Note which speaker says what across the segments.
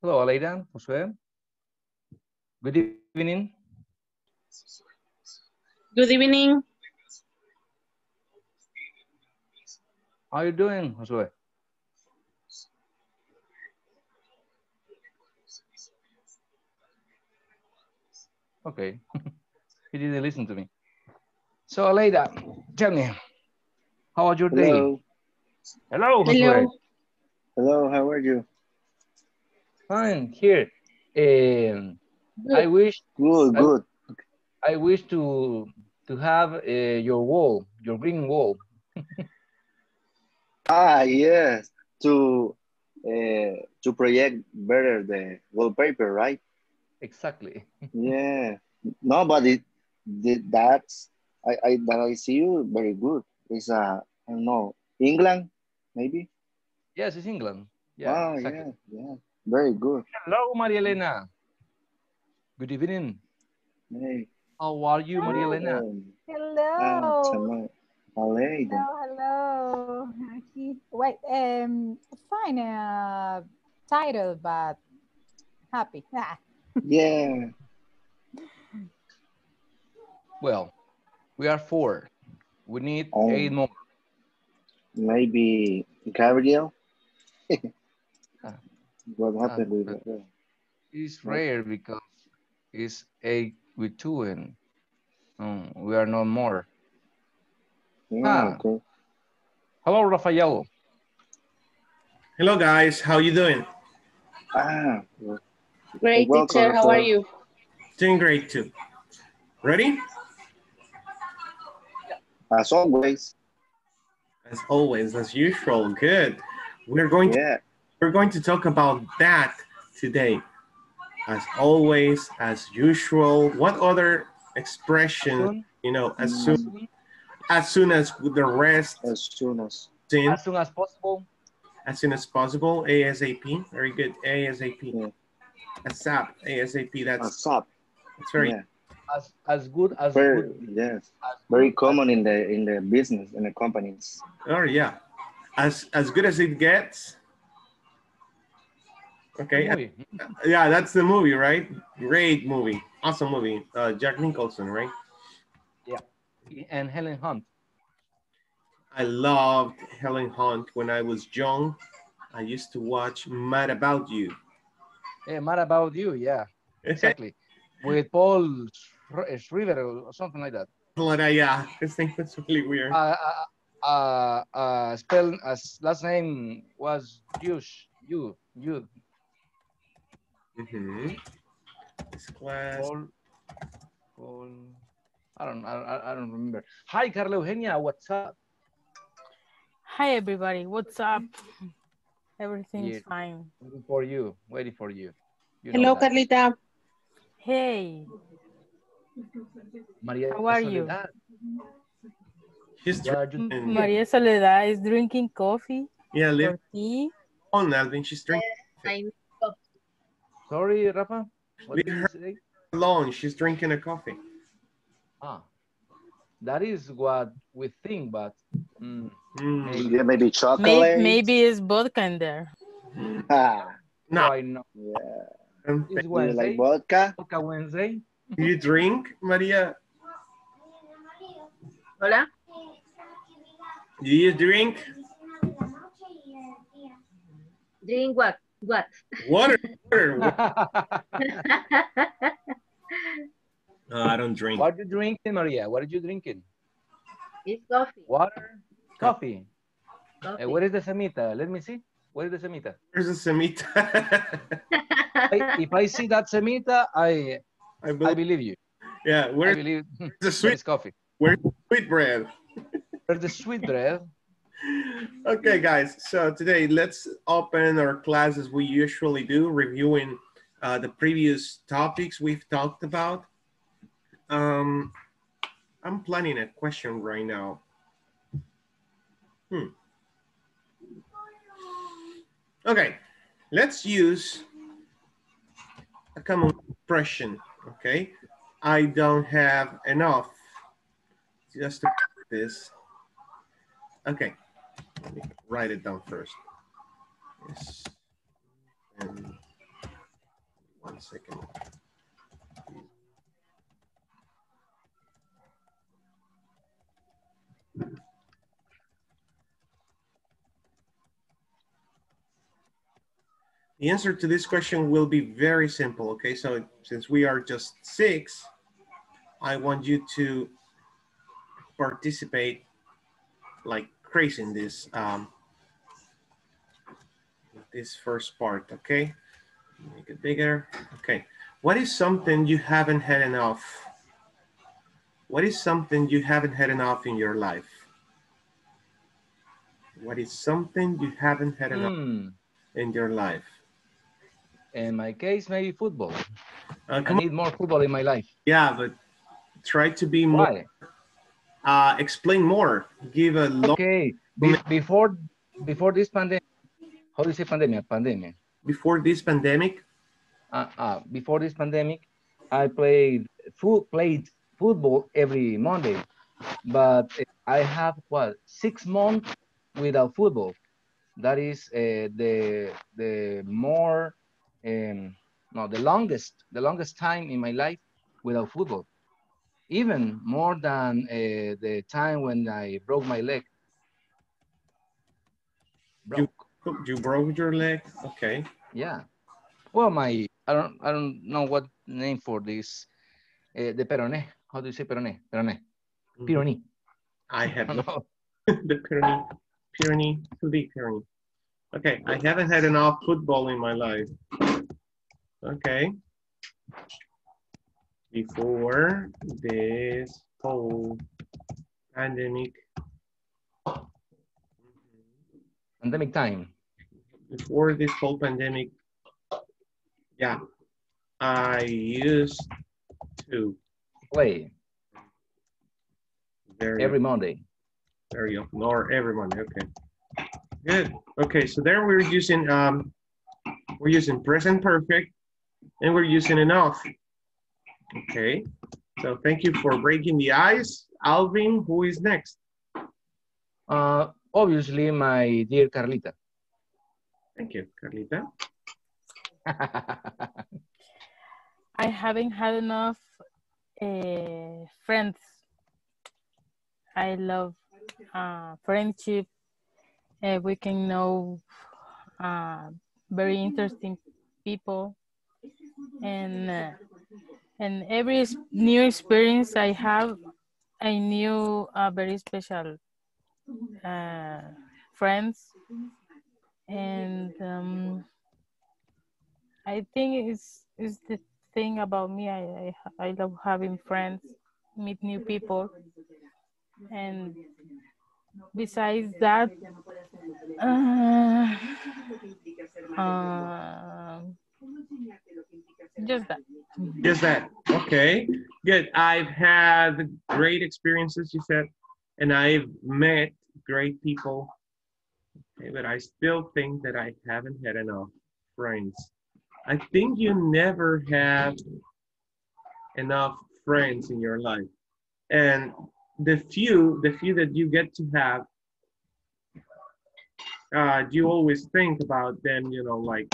Speaker 1: Hello, Aleida, Josue. Good evening.
Speaker 2: Good evening.
Speaker 1: How are you doing, Josue? Okay, he didn't listen to me. So, Aleida, tell me, how was your day?
Speaker 3: Hello.
Speaker 1: Hello, Josue.
Speaker 2: Hello.
Speaker 3: Hello, how are you?
Speaker 1: Fine, here. Um, I wish
Speaker 3: Good,
Speaker 1: I-
Speaker 3: good.
Speaker 1: I wish to to have uh, your wall, your green wall.
Speaker 3: Ah, yes. To uh, to project better the wallpaper, right?
Speaker 1: Exactly.
Speaker 3: Yeah. No, but it, the, that's I, I that I see you very good. It's uh I don't know England maybe.
Speaker 1: Yes, it's England. Yeah,
Speaker 3: ah,
Speaker 1: exactly.
Speaker 3: yeah, yeah. Very good.
Speaker 1: Hello, Maria Elena. Good evening.
Speaker 3: Hey.
Speaker 1: How are you, Maria Elena?
Speaker 3: um,
Speaker 4: Hello.
Speaker 3: Tama- Aleida.
Speaker 4: Hello, hello. Aquí. Wait, um, fine. Uh, tired, but happy. Ah,
Speaker 3: Yeah.
Speaker 1: Well, we are four. We need
Speaker 3: Oh.
Speaker 1: eight more.
Speaker 3: Maybe Gabriel. What happened
Speaker 1: Ah,
Speaker 3: with
Speaker 1: but-
Speaker 3: her?
Speaker 1: It's rare because it's eight with two and um, we are not more.
Speaker 3: Yeah,
Speaker 1: Ah.
Speaker 3: okay.
Speaker 1: Hello, Rafael.
Speaker 5: Hello guys, how you doing?
Speaker 3: Ah,
Speaker 2: Great
Speaker 3: Welcome,
Speaker 2: teacher. How are you?
Speaker 5: Doing great too. Ready?
Speaker 3: as always.
Speaker 5: As always, as usual. Good. We're going to
Speaker 3: Yeah.
Speaker 5: We're going to talk about that today. As always, as usual. What other expression, you know, as
Speaker 3: Mm.
Speaker 5: soon as soon as the rest
Speaker 3: As soon as.
Speaker 5: in,
Speaker 1: as soon as possible.
Speaker 5: as soon as possible, ASAP. Very good. ASAP.
Speaker 3: Yeah.
Speaker 5: ASAP. ASAP. That's
Speaker 3: What's up?
Speaker 5: that's very
Speaker 3: Yeah.
Speaker 1: As as good as
Speaker 3: Very
Speaker 1: good.
Speaker 3: yes.
Speaker 1: as
Speaker 3: Very
Speaker 1: good
Speaker 3: common in the in the business in the companies.
Speaker 5: Oh yeah, as as good as it gets. Okay, yeah, that's the movie, right? Great movie, awesome movie. Uh, Jack Nicholson, right? Yeah.
Speaker 1: And Helen Hunt.
Speaker 5: I loved Helen Hunt when I was young. I used to watch Mad About You.
Speaker 1: Yeah, mad about you. Yeah, exactly. With Paul Sch- Schreiber or something like that.
Speaker 5: Yeah, his name was really weird.
Speaker 1: Uh, uh, uh, uh, spell as last name was Yush. You, you,
Speaker 5: Mhm. This class.
Speaker 1: Paul, Paul. I don't, I, I- I don't remember. Hi, Carla Eugenia. What's up?
Speaker 6: Hi everybody, what's up? Everything's
Speaker 1: Yeah.
Speaker 6: fine.
Speaker 1: Waiting for you. Waiting for you. You
Speaker 2: Hello,
Speaker 1: that.
Speaker 2: Carlita.
Speaker 6: Hey,
Speaker 1: Maria
Speaker 6: How are you?
Speaker 1: Soledad,
Speaker 5: She's
Speaker 1: what are you
Speaker 6: M-
Speaker 1: doing?
Speaker 6: Maria Soledad is drinking coffee
Speaker 5: yeah, live
Speaker 6: or tea.
Speaker 5: on Alvin. She's drinking
Speaker 2: I'm
Speaker 1: Sorry, Rafa. What
Speaker 5: Leave
Speaker 1: did you
Speaker 5: her-
Speaker 1: say?
Speaker 5: alone. She's drinking a coffee.
Speaker 1: Ah, that is what we think, but mm,
Speaker 5: Mm.
Speaker 1: Maybe.
Speaker 3: Yeah, maybe
Speaker 6: Maybe,
Speaker 3: chocolate.
Speaker 6: maybe it's vodka in there.
Speaker 3: Ah,
Speaker 5: No,
Speaker 1: why not?
Speaker 3: yeah.
Speaker 1: It's
Speaker 3: Do you
Speaker 1: Wednesday.
Speaker 3: like vodka?
Speaker 1: Vodka Wednesday.
Speaker 5: you drink, Maria?
Speaker 2: Hola.
Speaker 5: Do you drink
Speaker 2: Drink what? What?
Speaker 5: water? water. No, I don't drink.
Speaker 1: what are you drinking, Maria? What are you drinking?
Speaker 2: it's coffee.
Speaker 1: Water, coffee.
Speaker 2: coffee.
Speaker 1: Eh, where is the semita? Let me see. Where is the semita?
Speaker 5: Where's the semita?
Speaker 1: I, if I see that semita, I
Speaker 5: I
Speaker 1: I
Speaker 5: believe,
Speaker 1: believe you.
Speaker 5: yeah,
Speaker 1: I
Speaker 5: where's
Speaker 1: believe
Speaker 5: the sweet
Speaker 1: is coffee.
Speaker 5: sweet bread?
Speaker 1: Where's the sweet bread?
Speaker 5: Okay, guys. So today, let's open our class as we usually do, reviewing uh, the previous topics we've talked about. Um, I'm planning a question right now. Hmm. Okay, let's use a common expression. Okay, I don't have enough. Just to this. Okay, write it down first. Yes. And One second. The answer to this question will be very simple, okay? So since we are just six, I want you to participate like crazy in this, um, this first part, okay? Make it bigger, okay. What is something you haven't had enough? What is something you haven't had enough in your life? What is something you haven't had enough
Speaker 1: Hmm.
Speaker 5: in your life?
Speaker 1: In my case, maybe football.
Speaker 5: Uh,
Speaker 1: I
Speaker 5: on.
Speaker 1: need more football in my life.
Speaker 5: Yeah, but try to be more,
Speaker 1: Why?
Speaker 5: Uh, explain more, give a long,
Speaker 1: Okay. Be- before before this pandemic, how do you say pandemic? Pandemic.
Speaker 5: before this pandemic,
Speaker 1: Uh, uh, before this pandemic, I played foot played football every Monday, but I have what six months without football. That is uh, the the more um, no the longest the longest time in my life without football. Even more than uh, the time when I broke my leg.
Speaker 5: You-
Speaker 1: Broke.
Speaker 5: you broke your leg, okay.
Speaker 1: Yeah. Well, my I don't I don't know what name for this. Uh, the peroné. How do you say peroné? Peroné. Pironi.
Speaker 5: I have no, the Pyrenees, Pyrenees, to the Pyrenees. Okay, I haven't had enough football in my life. Okay. Before this whole pandemic,
Speaker 1: Pandemic time.
Speaker 5: before this whole pandemic, yeah, I used to
Speaker 1: Play
Speaker 5: very
Speaker 1: every Monday.
Speaker 5: very often or every Monday. Okay, good. Okay, so there we're using um, we're using present perfect, and we're using enough. Okay, so thank you for breaking the ice, Alvin. Who is next?
Speaker 1: Uh, obviously, my dear Carlita.
Speaker 5: Thank you, Carlita.
Speaker 6: I haven't had enough uh, friends. I love uh, friendship. Uh, we can know uh, very interesting people, and uh, and every new experience I have, I knew a very special uh, friends, and um, I think it's it's the thing about me. I, I I love having friends, meet new people, and besides that, uh, um, just that.
Speaker 5: Just that. Okay, good. I've had great experiences, you said, and I've met great people. Okay, but I still think that I haven't had enough friends. I think you never have enough friends in your life. And the few, the few that you get to have, uh, you always think about them, you know, like,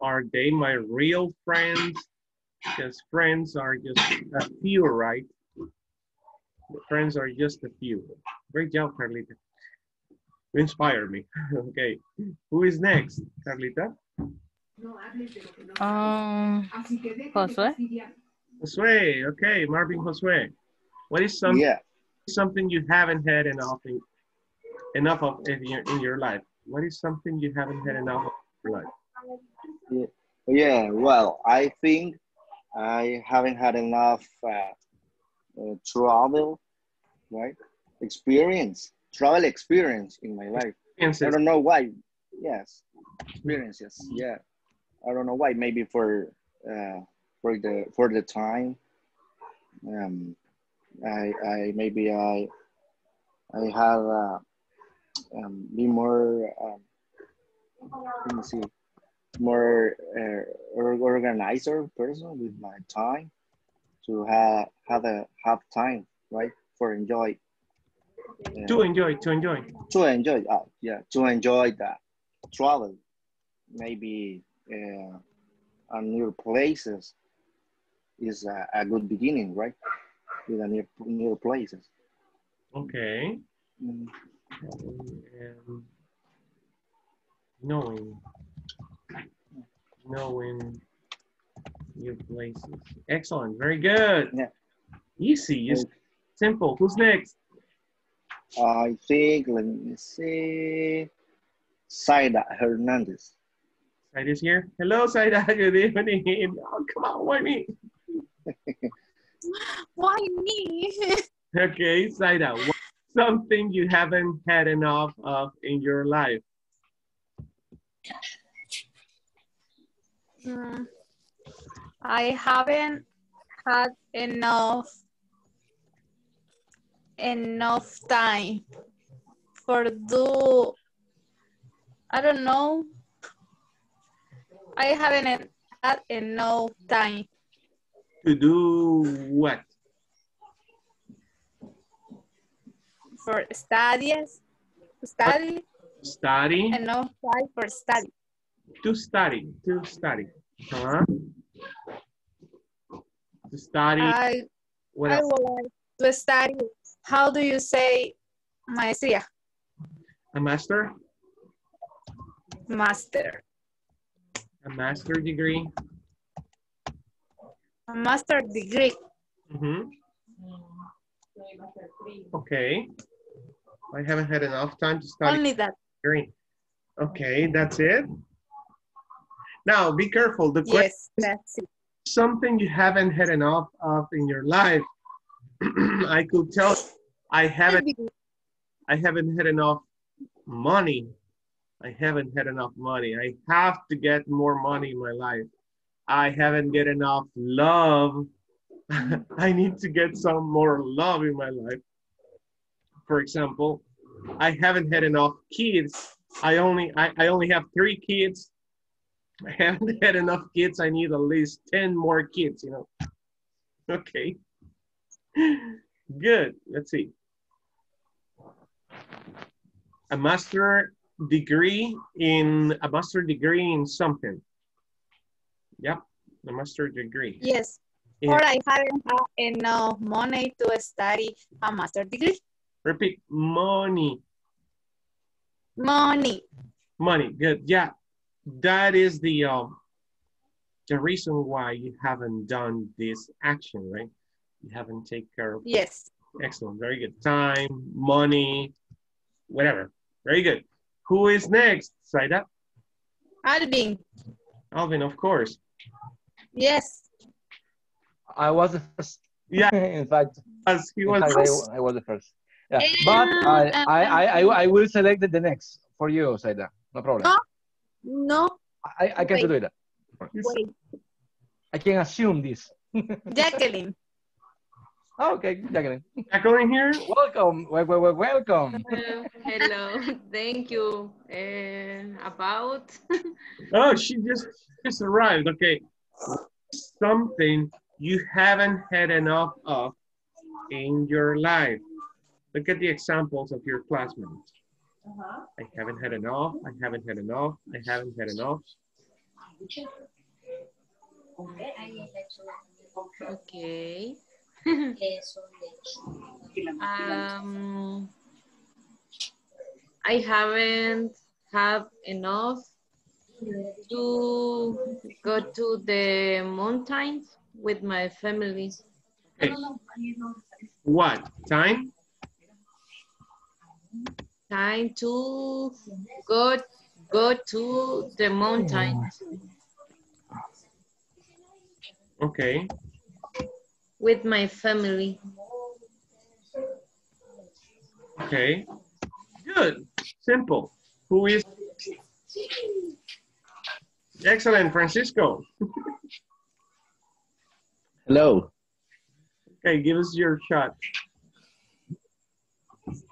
Speaker 5: are they my real friends? because friends are just a few, right? Friends are just a few. Great job, Carlita. You inspired me. okay, who is next, Carlita?
Speaker 6: Um, Josue?
Speaker 5: Josue. Okay, Marvin Josue. What is some,
Speaker 3: Yeah.
Speaker 5: something you haven't had enough enough of in your, in your life? What is something you haven't had enough of your life?
Speaker 3: Yeah, well, I think I haven't had enough uh, uh, travel, right? Experience, travel experience in my life. I don't know why. Yes, experiences. Yeah, I don't know why. Maybe for uh, for the for the time. Um, I I maybe I I have uh, um, be more. Um, let me see more uh, organizer person with my time to have have a have time right for enjoy uh,
Speaker 5: To enjoy, to enjoy.
Speaker 3: to enjoy uh, yeah to enjoy the travel maybe uh, a new places is a, a good beginning, right? With a new new places.
Speaker 5: Okay.
Speaker 3: Mm,
Speaker 5: Um, knowing. Knowing new places. Excellent. Very good.
Speaker 3: Yeah.
Speaker 5: Easy. Just simple. Who's next?
Speaker 3: I think, let me see, Saida Hernandez.
Speaker 5: Saida is here. Hello, Saida. Good evening. Oh, come on. Why me?
Speaker 7: Why me?
Speaker 5: Okay, Saida. Something you haven't had enough of in your life?
Speaker 7: Hmm. I haven't had enough enough time for do I don't know. I haven't had enough time
Speaker 5: To do what?
Speaker 7: For studies. Study
Speaker 5: Study.
Speaker 7: And no time for study.
Speaker 5: To study. To study. Huh? To study.
Speaker 7: I
Speaker 5: what
Speaker 7: I
Speaker 5: else?
Speaker 7: would like to study. How do you say maestría?
Speaker 5: A master?
Speaker 7: Master.
Speaker 5: A master degree?
Speaker 7: A master degree.
Speaker 5: Mm-hmm. Okay. I haven't had enough time to study
Speaker 7: Only that.
Speaker 5: degree. Okay, that's it. Now, be careful. The question
Speaker 7: Yes, that's it.
Speaker 5: something you haven't had enough of in your life. I could tell I haven't I haven't had enough money. I haven't had enough money. I have to get more money in my life. I haven't get enough love. I need to get some more love in my life. For example, I haven't had enough kids. I only I, I only have three kids. I haven't had enough kids. I need at least 10 more kids, you know. Okay. Good. Let's see. A master degree in a master degree in something. Yep, a master degree.
Speaker 7: Yes.
Speaker 5: In-
Speaker 7: Or I haven't had enough money to study a master degree.
Speaker 5: Repeat. Money.
Speaker 7: Money.
Speaker 5: Money. Good. Yeah. That is the um the reason why you haven't done this action, right? You haven't taken care of
Speaker 7: Yes.
Speaker 5: Excellent. Very good. Time, money, whatever. Very good. Who is next? Saida?
Speaker 7: Alvin.
Speaker 5: Alvin, of course.
Speaker 7: Yes.
Speaker 1: I was the first.
Speaker 5: Yeah.
Speaker 1: in fact,
Speaker 5: As he
Speaker 1: in
Speaker 5: was
Speaker 1: fact, I, I was the first. Yeah, but I, I, I, I, I will select the next for you, Saida. No problem.
Speaker 7: Oh. No.
Speaker 1: I, I can
Speaker 7: Wait.
Speaker 1: do that.
Speaker 7: Wait.
Speaker 1: I can assume this.
Speaker 7: Jacqueline.
Speaker 1: okay, Jacqueline.
Speaker 5: Jacqueline here.
Speaker 1: Welcome. Wel- wel- wel- Welcome.
Speaker 2: Hello, hello. Thank you. Uh, about
Speaker 5: Oh, she just just arrived. Okay. Something you haven't had enough of in your life. Look at the examples of your classmates. I haven't had enough. I haven't had enough. I haven't had enough.
Speaker 2: okay. um, I haven't have enough to go to the mountains with my family.
Speaker 5: Okay. What? Time?
Speaker 2: Time to go go to the mountains
Speaker 5: Okay.
Speaker 2: with my family.
Speaker 5: Okay. Good. Simple. Who is? Excellent, Francisco.
Speaker 8: Hello.
Speaker 5: Okay, give us your shot.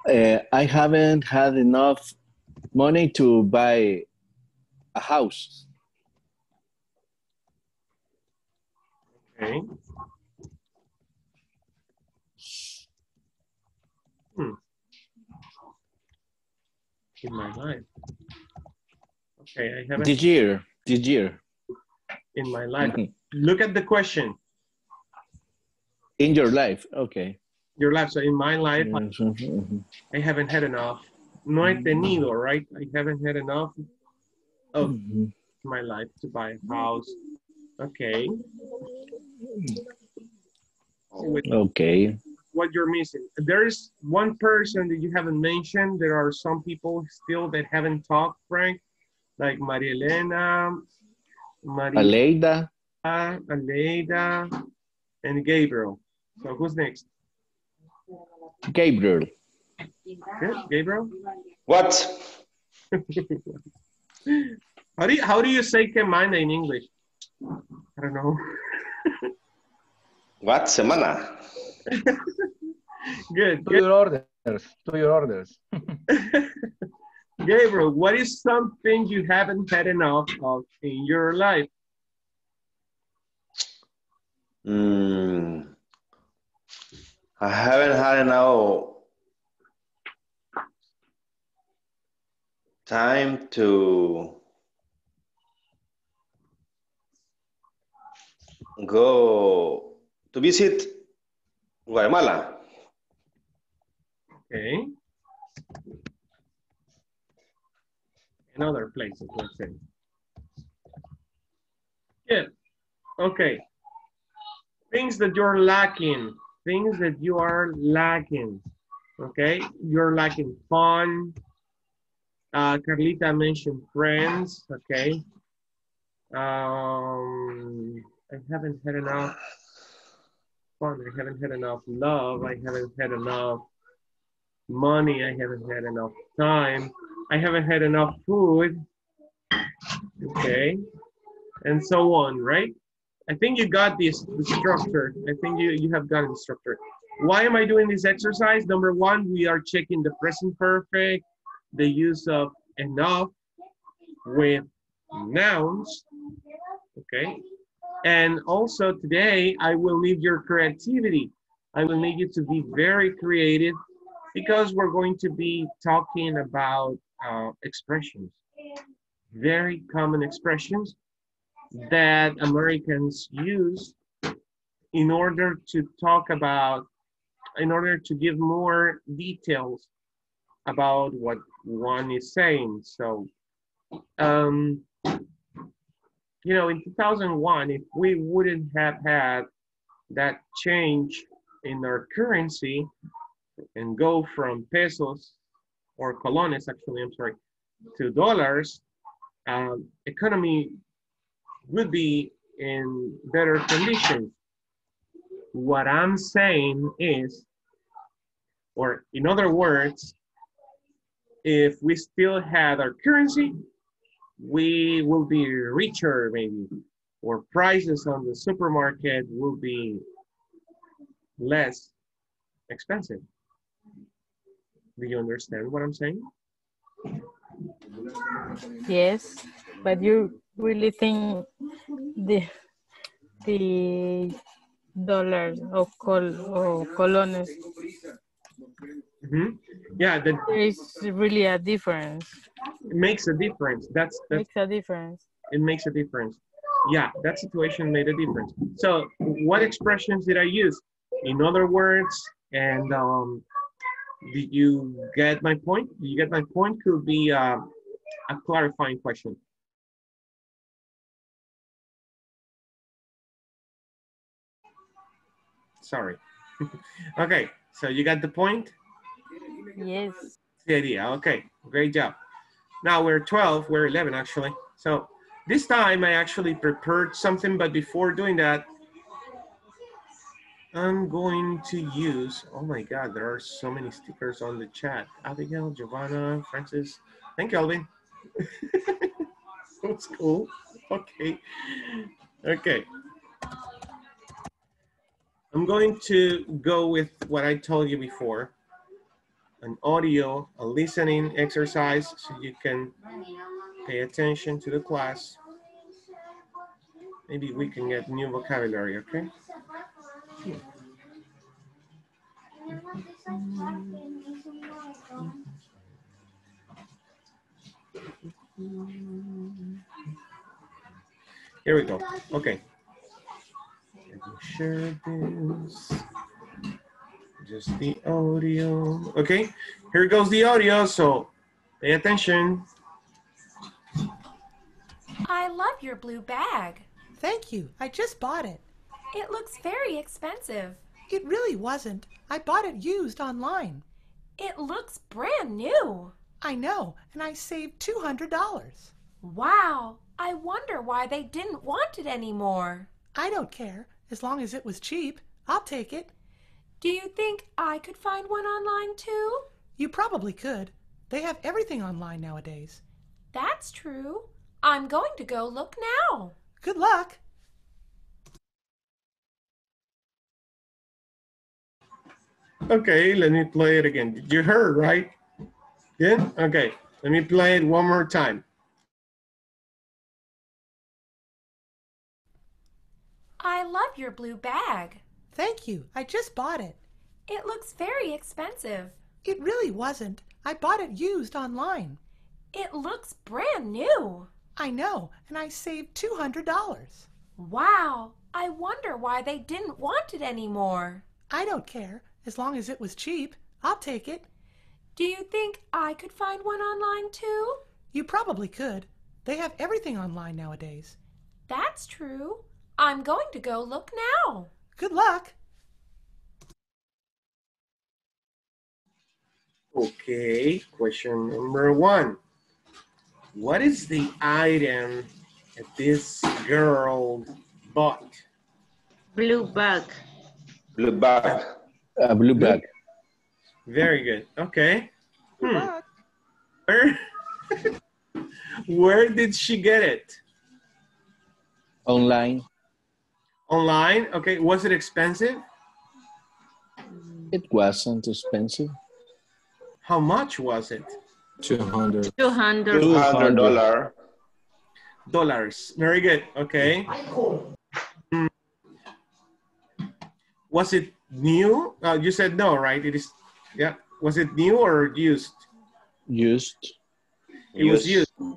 Speaker 8: Uh, I haven't had enough money to buy a house.
Speaker 5: Okay. Hmm. In my life. Okay, I haven't.
Speaker 8: This year, this year.
Speaker 5: in my life.
Speaker 8: Mhm.
Speaker 5: Look at the question.
Speaker 8: In your life, okay.
Speaker 5: Your life. So in my life, I
Speaker 8: Mhm, mhm.
Speaker 5: I haven't had enough. No he tenido, right? I haven't had enough of
Speaker 8: Mhm.
Speaker 5: my life to buy a house. Okay.
Speaker 8: Okay.
Speaker 5: what you're missing. There's one person that you haven't mentioned. There are some people still that haven't talked, Frank, like Maria Elena, Maria
Speaker 8: Aleida,
Speaker 5: Aleida, and Gabriel. So who's next?
Speaker 8: Gabriel.
Speaker 5: Good, Gabriel.
Speaker 9: What?
Speaker 5: How do you, how do you say Kemana in English? I don't know.
Speaker 9: What? Semana?
Speaker 5: Good.
Speaker 1: To your orders. To your orders.
Speaker 5: Gabriel, what is something you haven't had enough of in your life?
Speaker 9: Mm, I haven't had enough time to go to visit Guatemala.
Speaker 5: Okay. In other places, let's say. Good. Okay. Things that you're lacking. Things that you are lacking. Okay. You're lacking fun. Uh, Carlita mentioned friends. Okay. Um, I haven't had enough fun. I haven't had enough love. I haven't had enough money. I haven't had enough time. I haven't had enough food. Okay. And so on, right? I think you got this the structure. I think you, you have got the structure. Why am I doing this exercise? Number one, we are checking the present perfect, the use of enough with nouns. Okay. And also today, I will need your creativity. I will need you to be very creative because we're going to be talking about uh, expressions, very common expressions that Americans use in order to talk about, in order to give more details about what one is saying. So, um, you know, in 2001, if we wouldn't have had that change in our currency and go from pesos or colones, actually, I'm sorry, to dollars, um, economy would be in better conditions. What I'm saying is, or in other words, if we still had our currency, we will be richer maybe, or prices on the supermarket will be less expensive. Do you understand what I'm saying?
Speaker 6: Yes, but you really think the the dollars or col or colones
Speaker 5: Mhm. Yeah, that
Speaker 6: there is really a difference.
Speaker 5: It makes a difference. That's that's
Speaker 6: Makes a difference.
Speaker 5: it makes a difference. Yeah, that situation made a difference. So what expressions did I use? In other words, and um, did you get my point? Did you get my point? Could be uh, a clarifying question. Sorry. okay, so you got the point?
Speaker 6: Yes.
Speaker 5: the idea. Okay, great job. Now we're 12, we're 11 actually. So this time I actually prepared something, but before doing that, I'm going to use, oh my God, there are so many stickers on the chat. Abigail, Giovanna, Francis. Thank you, Alvin. That's cool. Okay. Okay. I'm going to go with what I told you before an audio, a listening exercise so you can pay attention to the class. Maybe we can get new vocabulary, okay? Here we go. Okay. Let me share this. Just the audio. Okay, here goes the audio. So pay attention.
Speaker 10: I love your blue bag.
Speaker 11: Thank you. I just bought it.
Speaker 10: It looks very expensive.
Speaker 11: It really wasn't. I bought it used online.
Speaker 10: It looks brand new.
Speaker 11: I know, and I saved $200.
Speaker 10: Wow. I wonder why they didn't want it anymore.
Speaker 11: I don't care. As long as it was cheap, I'll take it.
Speaker 10: Do you think I could find one online too?
Speaker 11: You probably could. They have everything online nowadays.
Speaker 10: That's true. I'm going to go look now.
Speaker 11: Good luck.
Speaker 5: Okay, let me play it again. You heard, right? Yeah? Okay, let me play it one more time.
Speaker 10: Love your blue bag.
Speaker 11: Thank you. I just bought it.
Speaker 10: It looks very expensive.
Speaker 11: It really wasn't. I bought it used online.
Speaker 10: It looks brand new.
Speaker 11: I know, and I saved $200.
Speaker 10: Wow. I wonder why they didn't want it anymore.
Speaker 11: I don't care. As long as it was cheap, I'll take it.
Speaker 10: Do you think I could find one online too?
Speaker 11: You probably could. They have everything online nowadays.
Speaker 10: That's true. I'm going to go look now.
Speaker 11: Good luck.
Speaker 5: Okay, question number one. What is the item that this girl bought?
Speaker 2: Blue bag.
Speaker 9: Blue bag.
Speaker 8: A blue bag.
Speaker 5: Very good. Okay. Hmm. Where, where did she get it?
Speaker 8: Online.
Speaker 5: Online? Okay. Was it expensive?
Speaker 8: It wasn't expensive.
Speaker 5: How much was it?
Speaker 12: 200.
Speaker 2: 200.
Speaker 9: Two hundred dollar.
Speaker 5: Dollars. Very good. Okay. Hmm. Was it new? Uh, you said no, right? It is. Yeah. Was it new or used?
Speaker 8: Used.
Speaker 5: It was
Speaker 9: Used.
Speaker 5: used.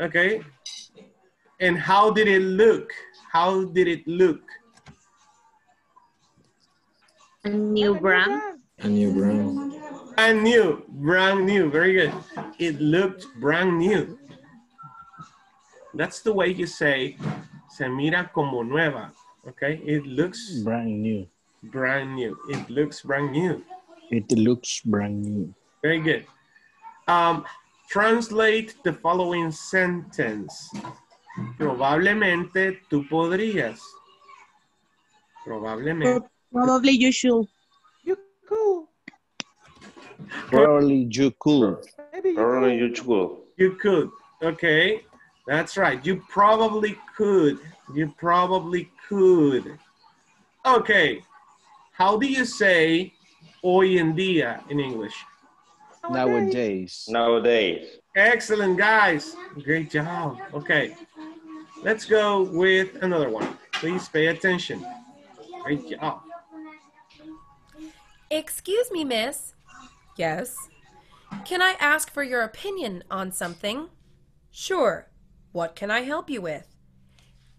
Speaker 5: Okay. And how did it look? How did it look?
Speaker 2: A new brand.
Speaker 12: A new brand.
Speaker 5: Brand new. Brand new. Very good. It looked brand new. That's the way you say se mira como nueva. Okay. It looks
Speaker 8: Brand new.
Speaker 5: brand new. It looks brand new.
Speaker 8: It looks brand new.
Speaker 5: Very good. Um, translate the following sentence. Probablemente tú podrías. Probablemente.
Speaker 13: Probably you should.
Speaker 11: You cool.
Speaker 8: Probably you could.
Speaker 11: Maybe
Speaker 9: Probably you could.
Speaker 5: You could. Okay. That's right. You probably could. You probably could. Okay. How do you say hoy en día in English?
Speaker 8: Nowadays.
Speaker 9: Nowadays.
Speaker 5: Excellent, guys. Great job. Okay. Let's go with another one. Please pay attention. Great job.
Speaker 10: Excuse me, miss. Yes. Can I ask for your opinion on something? Sure. What can I help you with?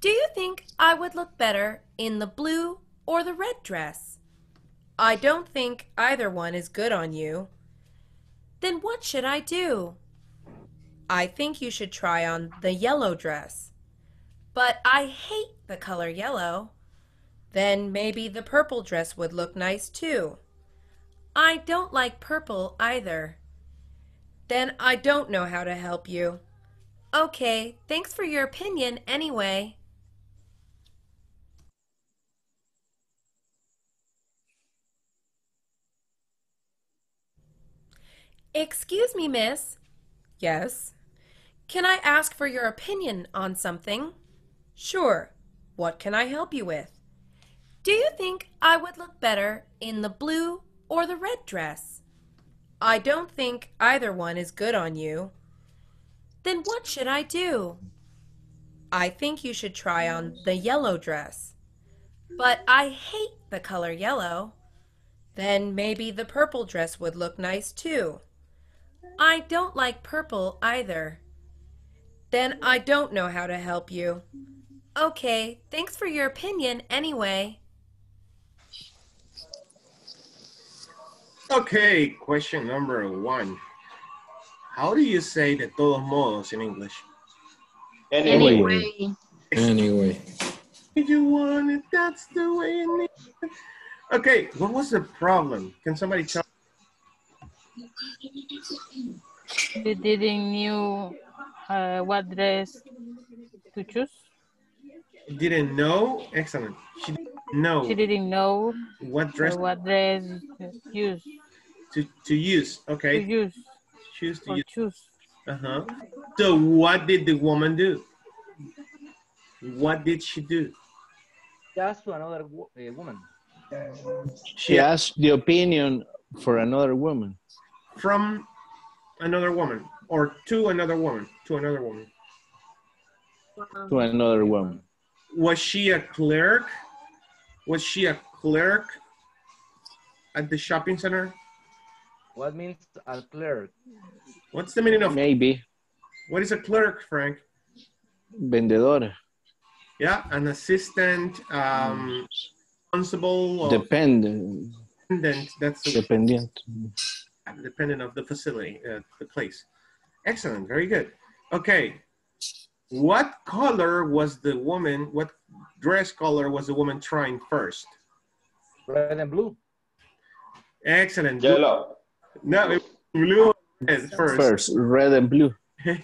Speaker 10: Do you think I would look better in the blue or the red dress? I don't think either one is good on you. Then what should I do? I think you should try on the yellow dress. But I hate the color yellow. Then maybe the purple dress would look nice too. I don't like purple either. Then I don't know how to help you. Okay, thanks for your opinion anyway. Excuse me, miss. Yes. Can I ask for your opinion on something? Sure. What can I help you with? Do you think I would look better in the blue or the red dress? I don't think either one is good on you. Then what should I do? I think you should try on the yellow dress. But I hate the color yellow. Then maybe the purple dress would look nice too. I don't like purple either. Then I don't know how to help you. Okay, thanks for your opinion anyway.
Speaker 5: Okay, question number one. How do you say de todos modos in English?
Speaker 9: Anyway.
Speaker 2: Anyway,
Speaker 12: Anyway.
Speaker 5: If you want it, that's the way it is. Okay, what was the problem? Can somebody tell?
Speaker 6: You didn't knew uh, what dress to choose.
Speaker 5: Didn't know? Excellent. She didn't know
Speaker 6: She didn't know
Speaker 5: what
Speaker 6: uh,
Speaker 5: dress
Speaker 6: what dress use
Speaker 5: to, to use. okay.
Speaker 6: to use
Speaker 5: choose to
Speaker 6: or
Speaker 5: use.
Speaker 6: choose.
Speaker 5: Uh-huh. So what did the woman do? What did she do?
Speaker 1: Just to another wo- uh, woman.
Speaker 8: She asked the opinion for another woman.
Speaker 5: From another woman or to another woman to another woman
Speaker 8: To another woman.
Speaker 5: was she a clerk was she a clerk at the shopping center
Speaker 1: What means a clerk?
Speaker 5: what's the meaning of
Speaker 8: Maybe.
Speaker 5: what is a clerk frank
Speaker 8: Vendedora.
Speaker 5: yeah an assistant um responsible or
Speaker 8: Depend.
Speaker 5: dependent that's the
Speaker 8: Dependiente.
Speaker 5: Dependent of the facility uh, the place excellent very good okay what color was the woman what dress color was the woman trying first
Speaker 1: Red and blue.
Speaker 5: Excellent.
Speaker 9: Yellow.
Speaker 5: No, blue is first.
Speaker 8: First, red and blue.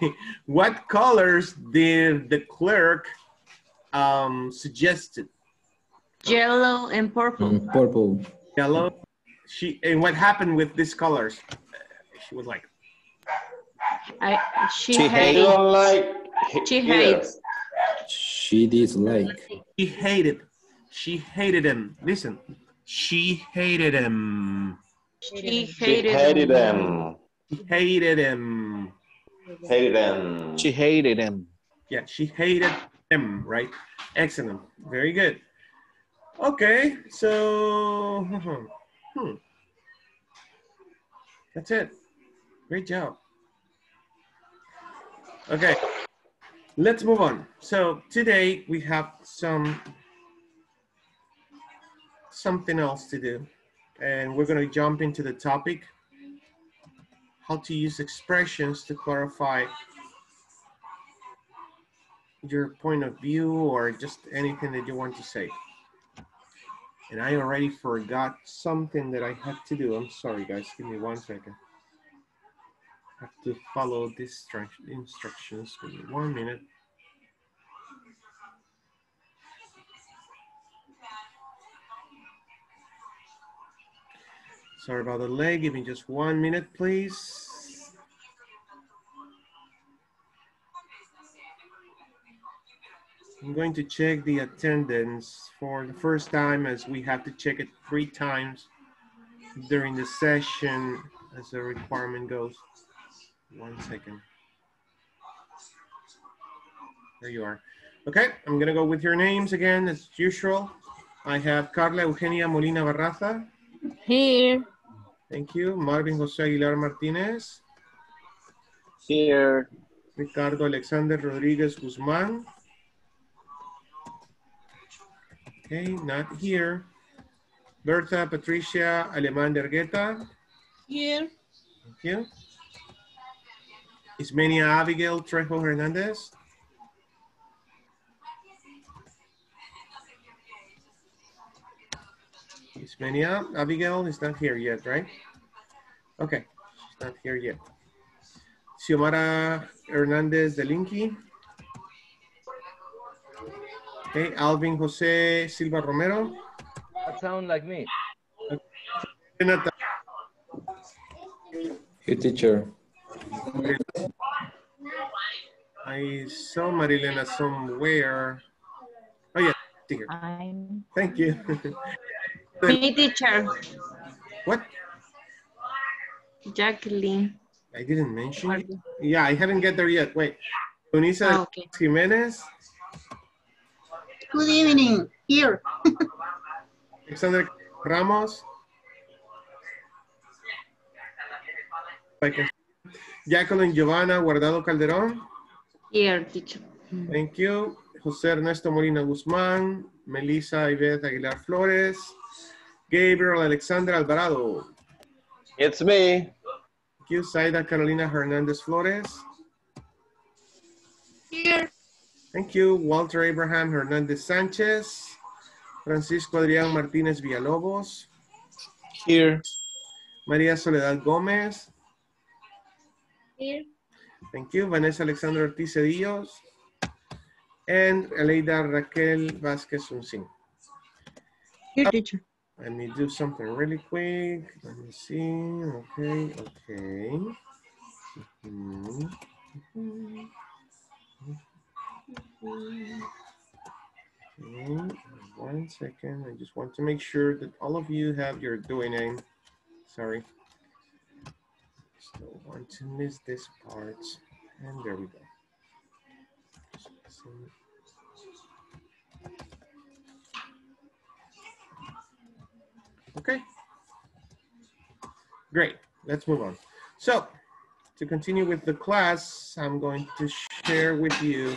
Speaker 5: what colors did the clerk um, suggested?
Speaker 2: yellow and purple.
Speaker 12: And purple.
Speaker 5: Yellow. She and what happened with these colors? She was like,
Speaker 2: I, she,
Speaker 8: She
Speaker 9: He
Speaker 2: hates.
Speaker 9: don't like.
Speaker 2: She
Speaker 9: either.
Speaker 2: hates.
Speaker 12: She dislike.
Speaker 5: she hated. She hated him. Listen, she hated him.
Speaker 2: She
Speaker 9: She
Speaker 2: hated,
Speaker 9: him.
Speaker 2: them.
Speaker 9: them.
Speaker 5: She hated him.
Speaker 9: Hated them.
Speaker 8: She hated him.
Speaker 5: Yeah, she hated him. Right. Excellent. Very good. Okay, so hmm, hmm. Hmm. that's it. Great job. Okay, let's move on. So today we have some something else to do, and we're going to jump into the topic: how to use expressions to clarify your point of view or just anything that you want to say. And I already forgot something that I had to do. I'm sorry, guys. Give me one second. I have to follow these instructions. Give me one minute. Sorry about the delay. Give me just one minute, please. I'm going to check the attendance for the first time as we have to check it three times during the session as the requirement goes. One second. There you are. Okay, I'm gonna go with your names again as usual. I have Carla Eugenia Molina Barraza.
Speaker 6: Here.
Speaker 5: Thank you. Marvin José Aguilar Martínez.
Speaker 8: Here.
Speaker 5: Ricardo Alexander Rodríguez Guzmán. Okay, not here. Berta Patricia Alemán de Argueta.
Speaker 7: Here.
Speaker 5: Thank you. Ismenia Abigail Trejo Hernandez. Ismenia Abigail is not here yet, right? Okay, she's not here yet. Xiomara Hernandez de Linky. Okay, Alvin Jose Silva Romero.
Speaker 1: That sound like me.
Speaker 5: Renata
Speaker 12: Hey, teacher.
Speaker 5: I saw Marilena somewhere. Oh yeah, here.
Speaker 6: I'm
Speaker 5: Thank you.
Speaker 2: Me teacher,
Speaker 5: what?
Speaker 2: Jacqueline.
Speaker 5: I didn't mention it. Yeah, I haven't get there yet. Wait. Unisa
Speaker 2: Ah, okay.
Speaker 5: Jimenez,
Speaker 13: Good evening. Here.
Speaker 5: Alexander Ramos. If I Jacqueline Giovanna Guardado Calderon.
Speaker 2: Here, teacher.
Speaker 5: Thank you. José Ernesto Molina Guzmán, Melissa Ivette Aguilar Flores, Gabriel Alexander Alvarado.
Speaker 9: It's me.
Speaker 5: Thank you, Zaida Carolina Hernandez Flores.
Speaker 7: Here.
Speaker 5: Thank you, Walter Abraham Hernandez Sanchez, Francisco Adrián Martínez Villalobos,
Speaker 8: Here.
Speaker 5: María Soledad Gómez.
Speaker 7: Here.
Speaker 5: Thank you, Vanessa Alexander Ortiz Cedillos, and Aleida Raquel Vázquez Uncin.
Speaker 2: Here, teacher.
Speaker 5: Let me do something really quick. Let me see. Okay, okay. Mhm. Okay, Mm, one second. I just want to make sure that all of you have your doing name. Sorry. Just don't want to miss this part. And there we go. Okay. Great. Let's move on. So, to continue with the class, I'm going to share with you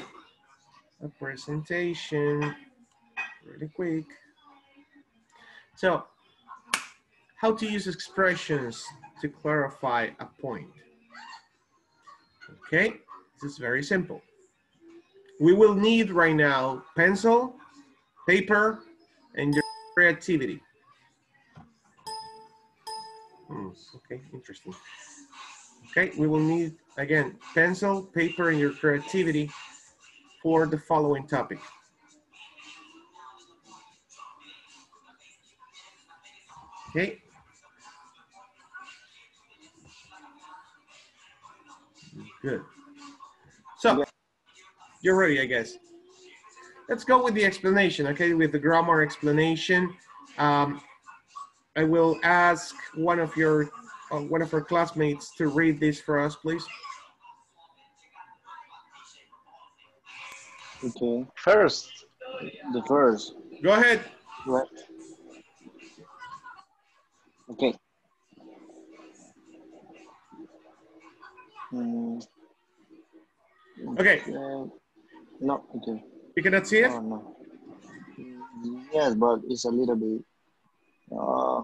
Speaker 5: a presentation really quick. So, how to use expressions to clarify a point. Okay, this is very simple. We will need right now pencil, paper, and your creativity. Hmm, okay, interesting. Okay, we will need, again, pencil, paper, and your creativity for the following topic. Okay. Good. So, you're ready, I guess. Let's go with the explanation, okay, with the grammar explanation. Um, I will ask one of your, uh, one of our classmates to read this for us, please.
Speaker 3: Okay. First, the first.
Speaker 5: Go ahead.
Speaker 3: Right. Okay. Mm,
Speaker 5: Okay.
Speaker 3: uh, no, okay.
Speaker 5: You cannot see it?
Speaker 3: Oh, no. Yes, but it's a little bit. Uh,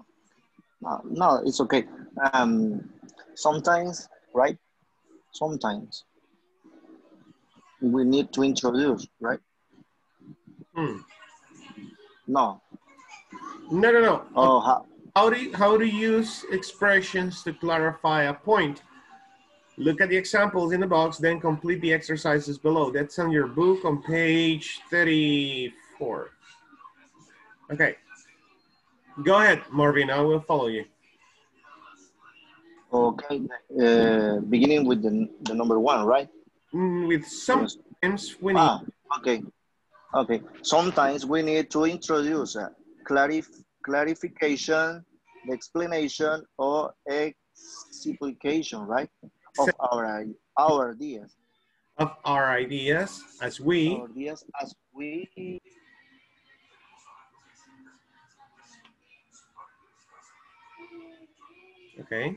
Speaker 3: no, no, it's okay. Um, sometimes, right? Sometimes we need to introduce, right?
Speaker 5: Hmm.
Speaker 3: No.
Speaker 5: No, no, no.
Speaker 3: Oh, how,
Speaker 5: How do you, how to use expressions to clarify a point? Look at the examples in the box, then complete the exercises below. That's on your book on page 34. Okay. Go ahead, Marvin. I will follow you.
Speaker 3: okay. Uh, beginning with the, the number one, right?
Speaker 5: With sometimes we need.
Speaker 3: Ah, okay. Okay. Sometimes we need to introduce a clarif clarification, explanation, or explication, right? Of our our ideas.
Speaker 5: of our ideas as we
Speaker 3: Our ideas as we
Speaker 5: okay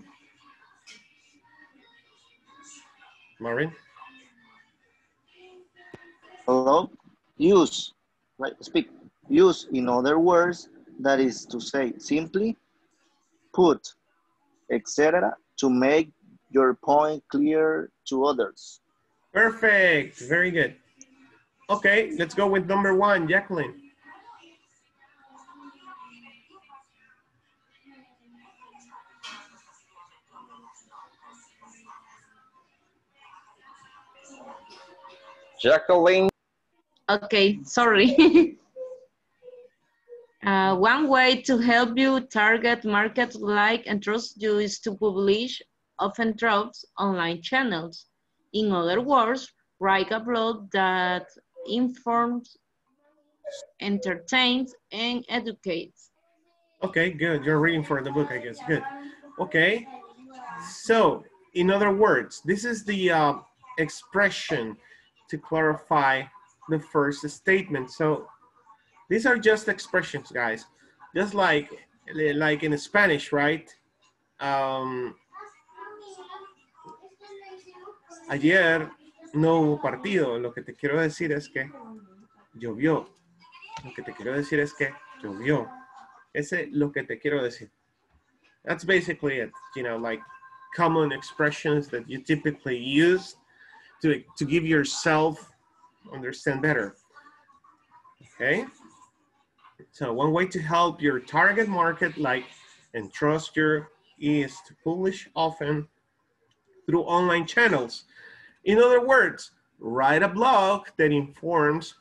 Speaker 5: Marvin
Speaker 3: hello? Use right speak. Use in other words that is to say simply put etc to make your point clear to others.
Speaker 5: Perfect. Very good. Okay let's go with number one Jacqueline.
Speaker 9: Jacqueline.
Speaker 2: Okay, sorry. Uh, one way to help you target markets like and trust you is to publish often drops online channels. In other words, write a blog that informs, entertains, and educates.
Speaker 5: Okay, good. You're reading for the book, I guess. Good. Okay. So, in other words, this is the uh, expression to clarify the first statement. So, these are just expressions, guys. Just like like in Spanish, right? Um, ayer no hubo partido. Lo que te quiero decir es que Llovió. Lo que te quiero decir es que llovió. Ese lo que te quiero decir. That's basically it. You know, like common expressions that you typically use to, to give yourself understand better. Okay? So one way to help your target market like and trust your is to publish often through online channels. In other words, write a blog that informs,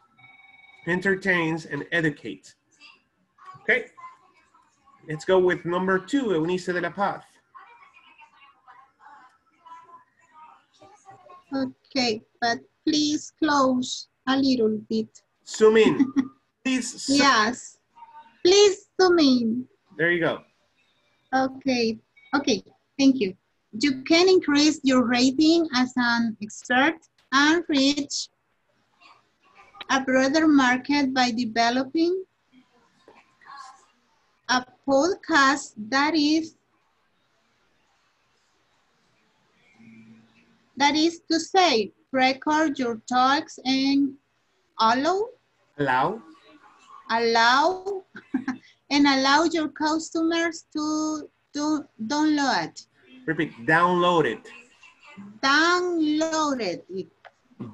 Speaker 5: entertains, and educates. Okay, let's go with number two, Eunice de la Paz.
Speaker 13: Okay, but please close a little bit.
Speaker 5: Zoom in. Please. zoom-
Speaker 13: Yes. Please zoom in.
Speaker 5: There you go.
Speaker 13: Okay, okay, thank you. You can increase your rating as an expert and reach a broader market by developing a podcast that is that is to say, record your talks and allow
Speaker 5: Allow.
Speaker 13: allow and allow your customers to to download
Speaker 5: Repeat. Download it.
Speaker 13: download it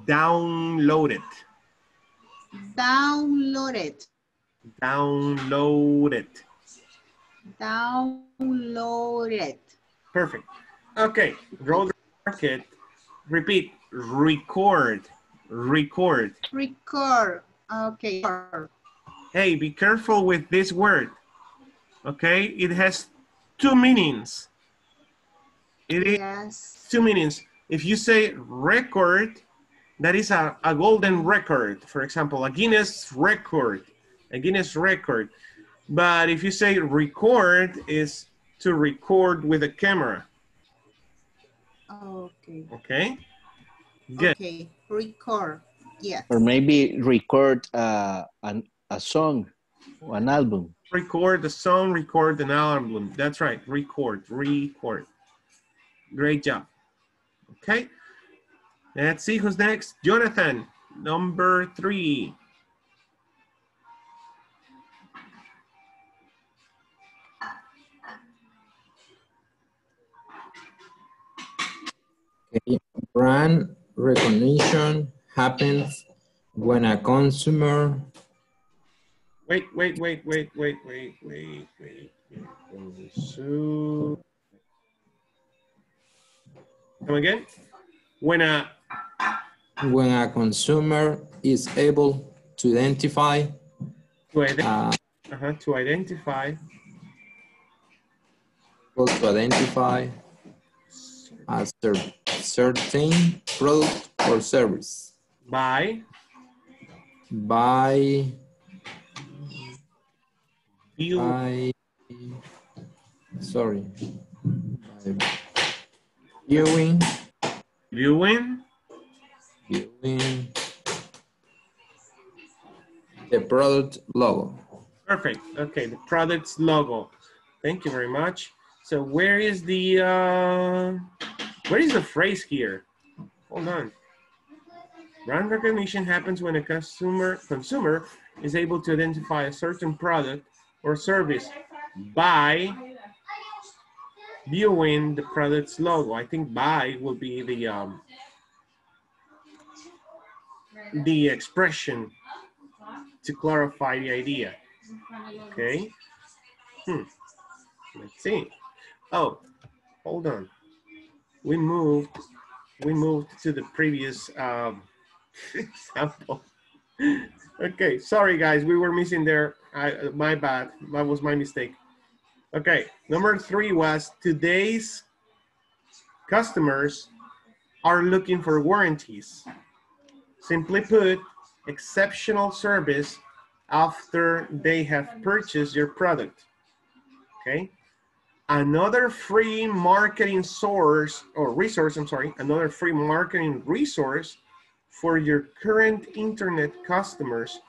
Speaker 5: Download it.
Speaker 13: download it
Speaker 5: Download it.
Speaker 13: download it
Speaker 5: Perfect. Okay. Roll the market. Repeat. Record. Record.
Speaker 13: record okay
Speaker 5: Hey, be careful with this word. Okay, it has two meanings. It is
Speaker 13: yes
Speaker 5: two meanings. If you say record, that is a, a golden record. For example, a Guinness record, a Guinness record. But if you say record, is to record with a camera.
Speaker 13: okay
Speaker 5: Okay. Good.
Speaker 13: okay record yes
Speaker 8: Or maybe record uh, an, a song or an album.
Speaker 5: Record the song, record an album. That's right. Record, record. Great job. Okay. Let's see who's next. Jonathan, number three.
Speaker 12: Okay. Brand recognition happens when a consumer
Speaker 5: Wait, wait, wait, wait, wait, wait, wait, wait. wait. So, come again? When a
Speaker 12: when a consumer is able to identify
Speaker 5: to, ident-
Speaker 12: uh,
Speaker 5: uh-huh, to identify
Speaker 12: to identify a certain product or service?
Speaker 5: By
Speaker 12: by
Speaker 5: view,
Speaker 12: by sorry. By viewing.
Speaker 5: Viewing.
Speaker 12: Viewing. The product logo.
Speaker 5: Perfect. Okay, the product's logo. Thank you very much. So where is the uh, where is the phrase here? Hold on. Brand recognition happens when a consumer consumer is able to identify a certain product or service by viewing the product's logo. I think by will be the um, the expression to clarify the idea. Okay. Hmm. Let's see. Oh, hold on. We moved. We moved to the previous um, example. okay, sorry guys, we were missing there. I, my bad. That was my mistake. Okay, number three was today's customers are looking for warranties. Simply put, exceptional service after they have purchased your product. Okay. Another free marketing source or resource, I'm sorry, another free marketing resource for your current internet customers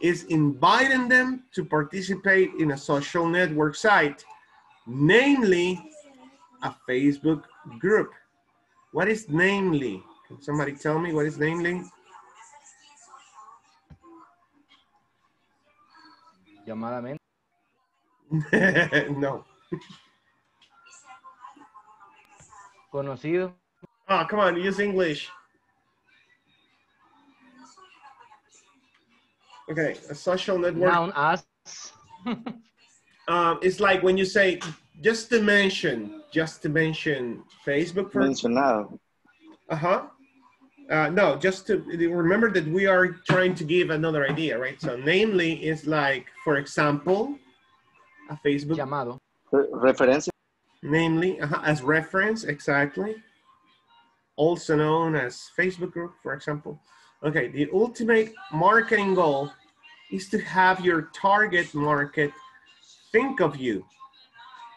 Speaker 5: is inviting them to participate in a social network site, namely a Facebook group. What is namely? Can somebody tell me what is namely?
Speaker 1: Llamadamente.
Speaker 5: no.
Speaker 1: Conocido.
Speaker 5: Oh, come on, use English. Okay, a social network.
Speaker 1: Noun as.
Speaker 5: Um, it's like when you say, just to mention, just to mention Facebook, for
Speaker 3: Mencionado.
Speaker 5: Uh-huh. Uh, no, just to remember that we are trying to give another idea, right? So namely is like, for example, a Facebook.
Speaker 1: Llamado.
Speaker 3: Re- Referencia.
Speaker 5: Namely, uh as reference, exactly. Also known as Facebook group, for example. Okay, the ultimate marketing goal is to have your target market think of you.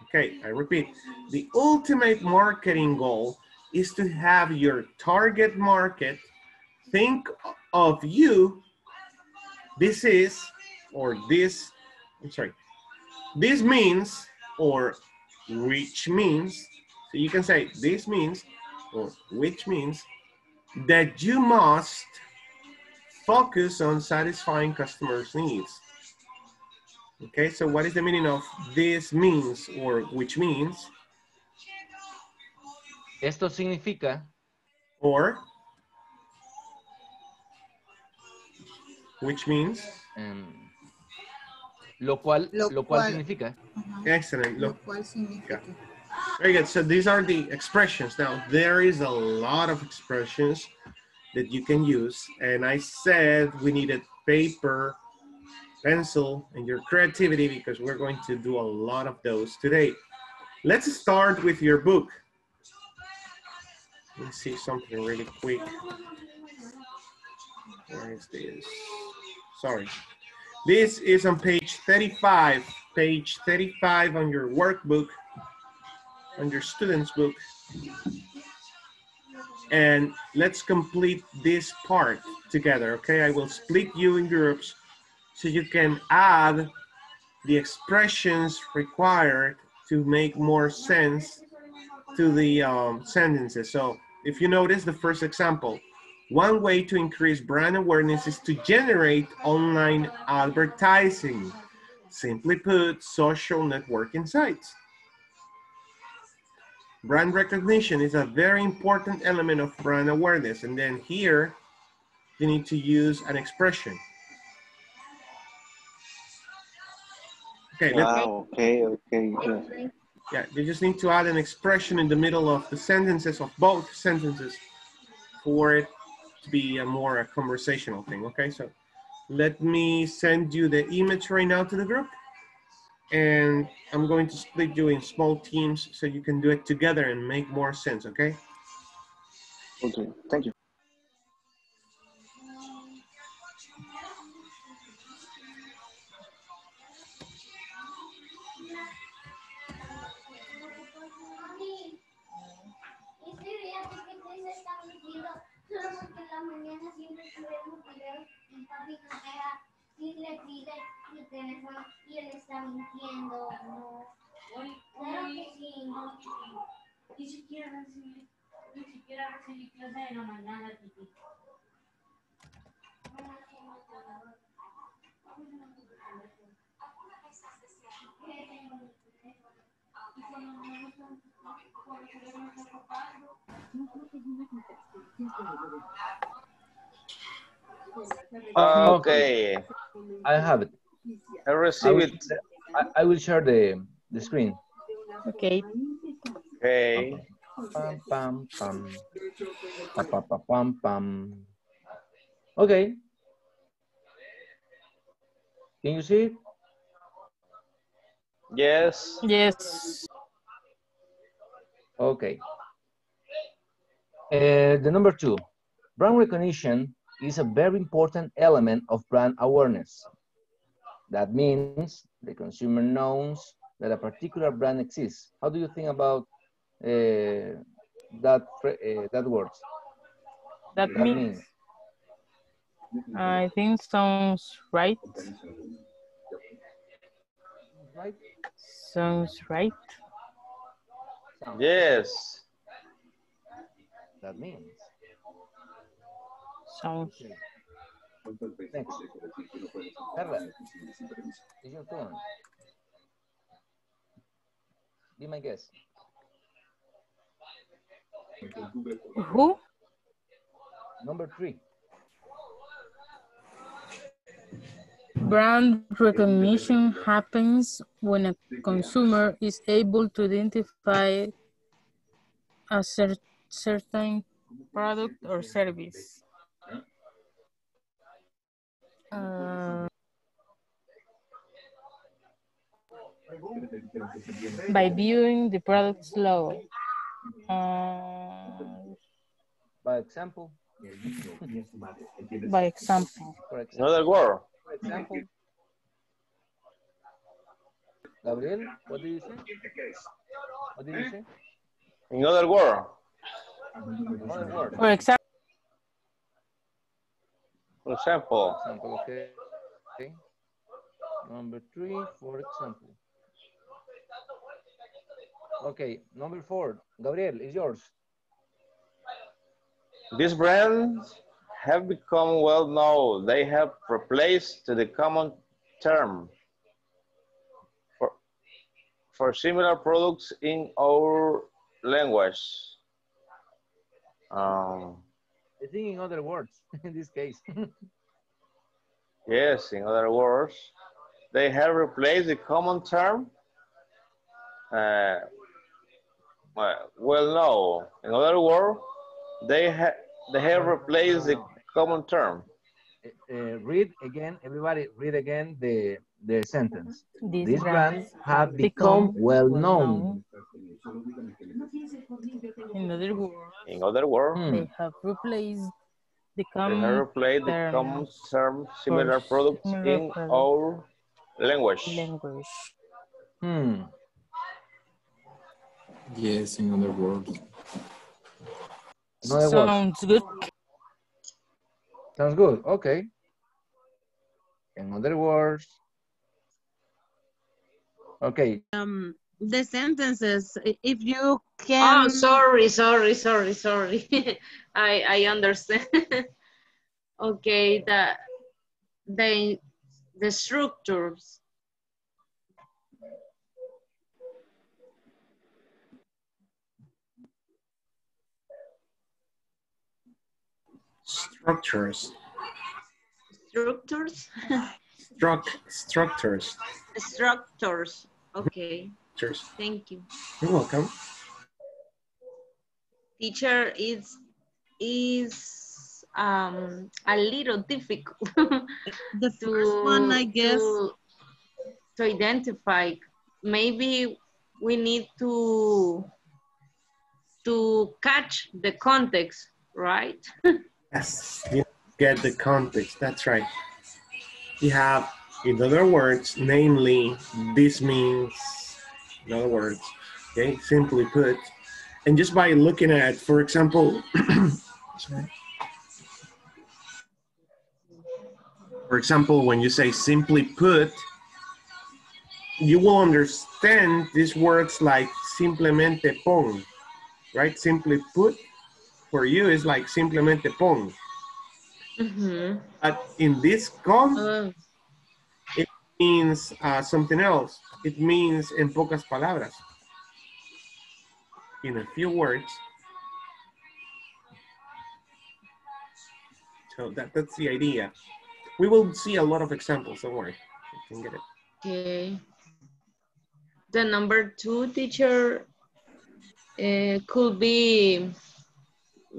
Speaker 5: Okay, I repeat, the ultimate marketing goal is to have your target market think of you. This is, or this, I'm sorry, this means, or which means, so you can say this means, or which means, that you must focus on satisfying customers' needs. Okay, so what is the meaning of this means, or which means,
Speaker 1: Esto significa.
Speaker 5: or which means,
Speaker 1: em, lo cual,
Speaker 13: Lo
Speaker 1: lo cual
Speaker 13: cual.
Speaker 1: significa. ¿eh?
Speaker 5: excellent.
Speaker 13: Lo
Speaker 5: Look,
Speaker 13: cual significa.
Speaker 5: Very good. So these are the expressions. Now, there is a lot of expressions that you can use. And I said we needed paper, pencil, and your creativity because we're going to do a lot of those today. Let's start with your book. Let's see something really quick. Where is this? Sorry. This is on page 35. Page 35 on your workbook on your student's book. And let's complete this part together, okay? I will split you in groups so you can add the expressions required to make more sense to the um, sentences. So if you notice the first example, one way to increase brand awareness is to generate online advertising. Simply put, social networking sites. Brand recognition is a very important element of brand awareness. And then here, you need to use an expression. Okay,
Speaker 3: Wow, okay, okay. yeah.
Speaker 5: yeah, you just need to add an expression in the middle of the sentences, of both sentences, for it be a more a conversational thing, okay? So let me send you the image right now to the group. And I'm going to split you in small teams so you can do it together and make more sense, okay?
Speaker 3: Okay, thank you.
Speaker 14: La mañana siempre subimos videos y papi nos deja y le pide mi teléfono y él está mintiendo. No. Claro que sí.
Speaker 15: Ni siquiera recibí, ni siquiera recibí clase en la mañana, Titi.
Speaker 9: Uh, okay,
Speaker 1: I have it.
Speaker 9: I
Speaker 1: I
Speaker 9: receive
Speaker 1: will,
Speaker 9: it.
Speaker 1: I, I will share the, the screen.
Speaker 6: Okay.
Speaker 9: Okay.
Speaker 1: Pam, pam, pam. Pa, pa, pa, pam, pam. Okay. Can you see it?
Speaker 9: Yes.
Speaker 6: Yes.
Speaker 1: Okay. Uh, the number two, brand recognition is a very important element of brand awareness. That means the consumer knows that a particular brand exists. How do you think about uh, that uh, that word?
Speaker 6: That
Speaker 1: That
Speaker 6: means, I think sounds right.
Speaker 1: Right?
Speaker 6: Sounds right.
Speaker 9: Yes.
Speaker 1: That means.
Speaker 6: Sounds.
Speaker 1: Next. Carla, it's your turn. Be my guest.
Speaker 6: Who?
Speaker 1: Number three.
Speaker 6: Brand recognition happens when a consumer is able to identify a cer certain product or service. Uh, by viewing the product's logo. Uh,
Speaker 1: By example.
Speaker 6: by example.
Speaker 1: Example.
Speaker 9: Another word.
Speaker 1: For example. Gabriel, what did you say? What did you say?
Speaker 9: Another word.
Speaker 1: Another word.
Speaker 6: For example,
Speaker 9: For example.
Speaker 1: Example, okay. Okay. Number three, for example. Okay, number four. Gabriel, is yours.
Speaker 9: This brands have become well known. They have replaced the common term for, for similar products in our language. Um,
Speaker 1: I think in other words, in this case.
Speaker 9: yes, in other words, they have replaced the common term uh, well, known. In other words, they, ha they have replaced the common term.
Speaker 1: Uh, read again, everybody read again the, the sentence.
Speaker 6: These
Speaker 1: These brands
Speaker 6: brands
Speaker 1: have become well known.
Speaker 6: in other words,
Speaker 9: In other words,
Speaker 1: Hmm.
Speaker 6: they have replaced the common
Speaker 9: they have
Speaker 6: common
Speaker 9: replaced the
Speaker 6: term
Speaker 9: common term similar products
Speaker 6: similar
Speaker 9: in
Speaker 6: products.
Speaker 9: our language.
Speaker 6: language.
Speaker 1: Hmm.
Speaker 12: Yes, in other words.
Speaker 1: In other words.
Speaker 6: Sounds good.
Speaker 1: Sounds good. Okay. In other words. Okay.
Speaker 7: Um, the sentences, if you can.
Speaker 2: Oh, sorry, sorry, sorry, sorry. I I understand. okay, the the the structures.
Speaker 5: Structures.
Speaker 2: Structures.
Speaker 5: Struct, structures.
Speaker 2: Structures. Okay.
Speaker 5: Structures.
Speaker 2: Thank you.
Speaker 5: You're welcome.
Speaker 2: Teacher is is um a little difficult
Speaker 7: The
Speaker 2: to
Speaker 7: first one, I guess.
Speaker 2: to, to identify. Maybe we need to to catch the context, right?
Speaker 5: Yes, you get the context. That's right. You have, in other words, namely, this means, in other words, okay, simply put, and just by looking at, for example, for example, when you say simply put, you will understand these words like simplemente pon, right? Simply put for you is like simplemente pon.
Speaker 2: Mm-hmm.
Speaker 5: But in this con,
Speaker 2: Oh,
Speaker 5: it means uh, something else. It means en pocas palabras. In a few words. So that, that's the idea. We will see a lot of examples, don't worry. You can get it.
Speaker 2: okay. The number two teacher uh, could be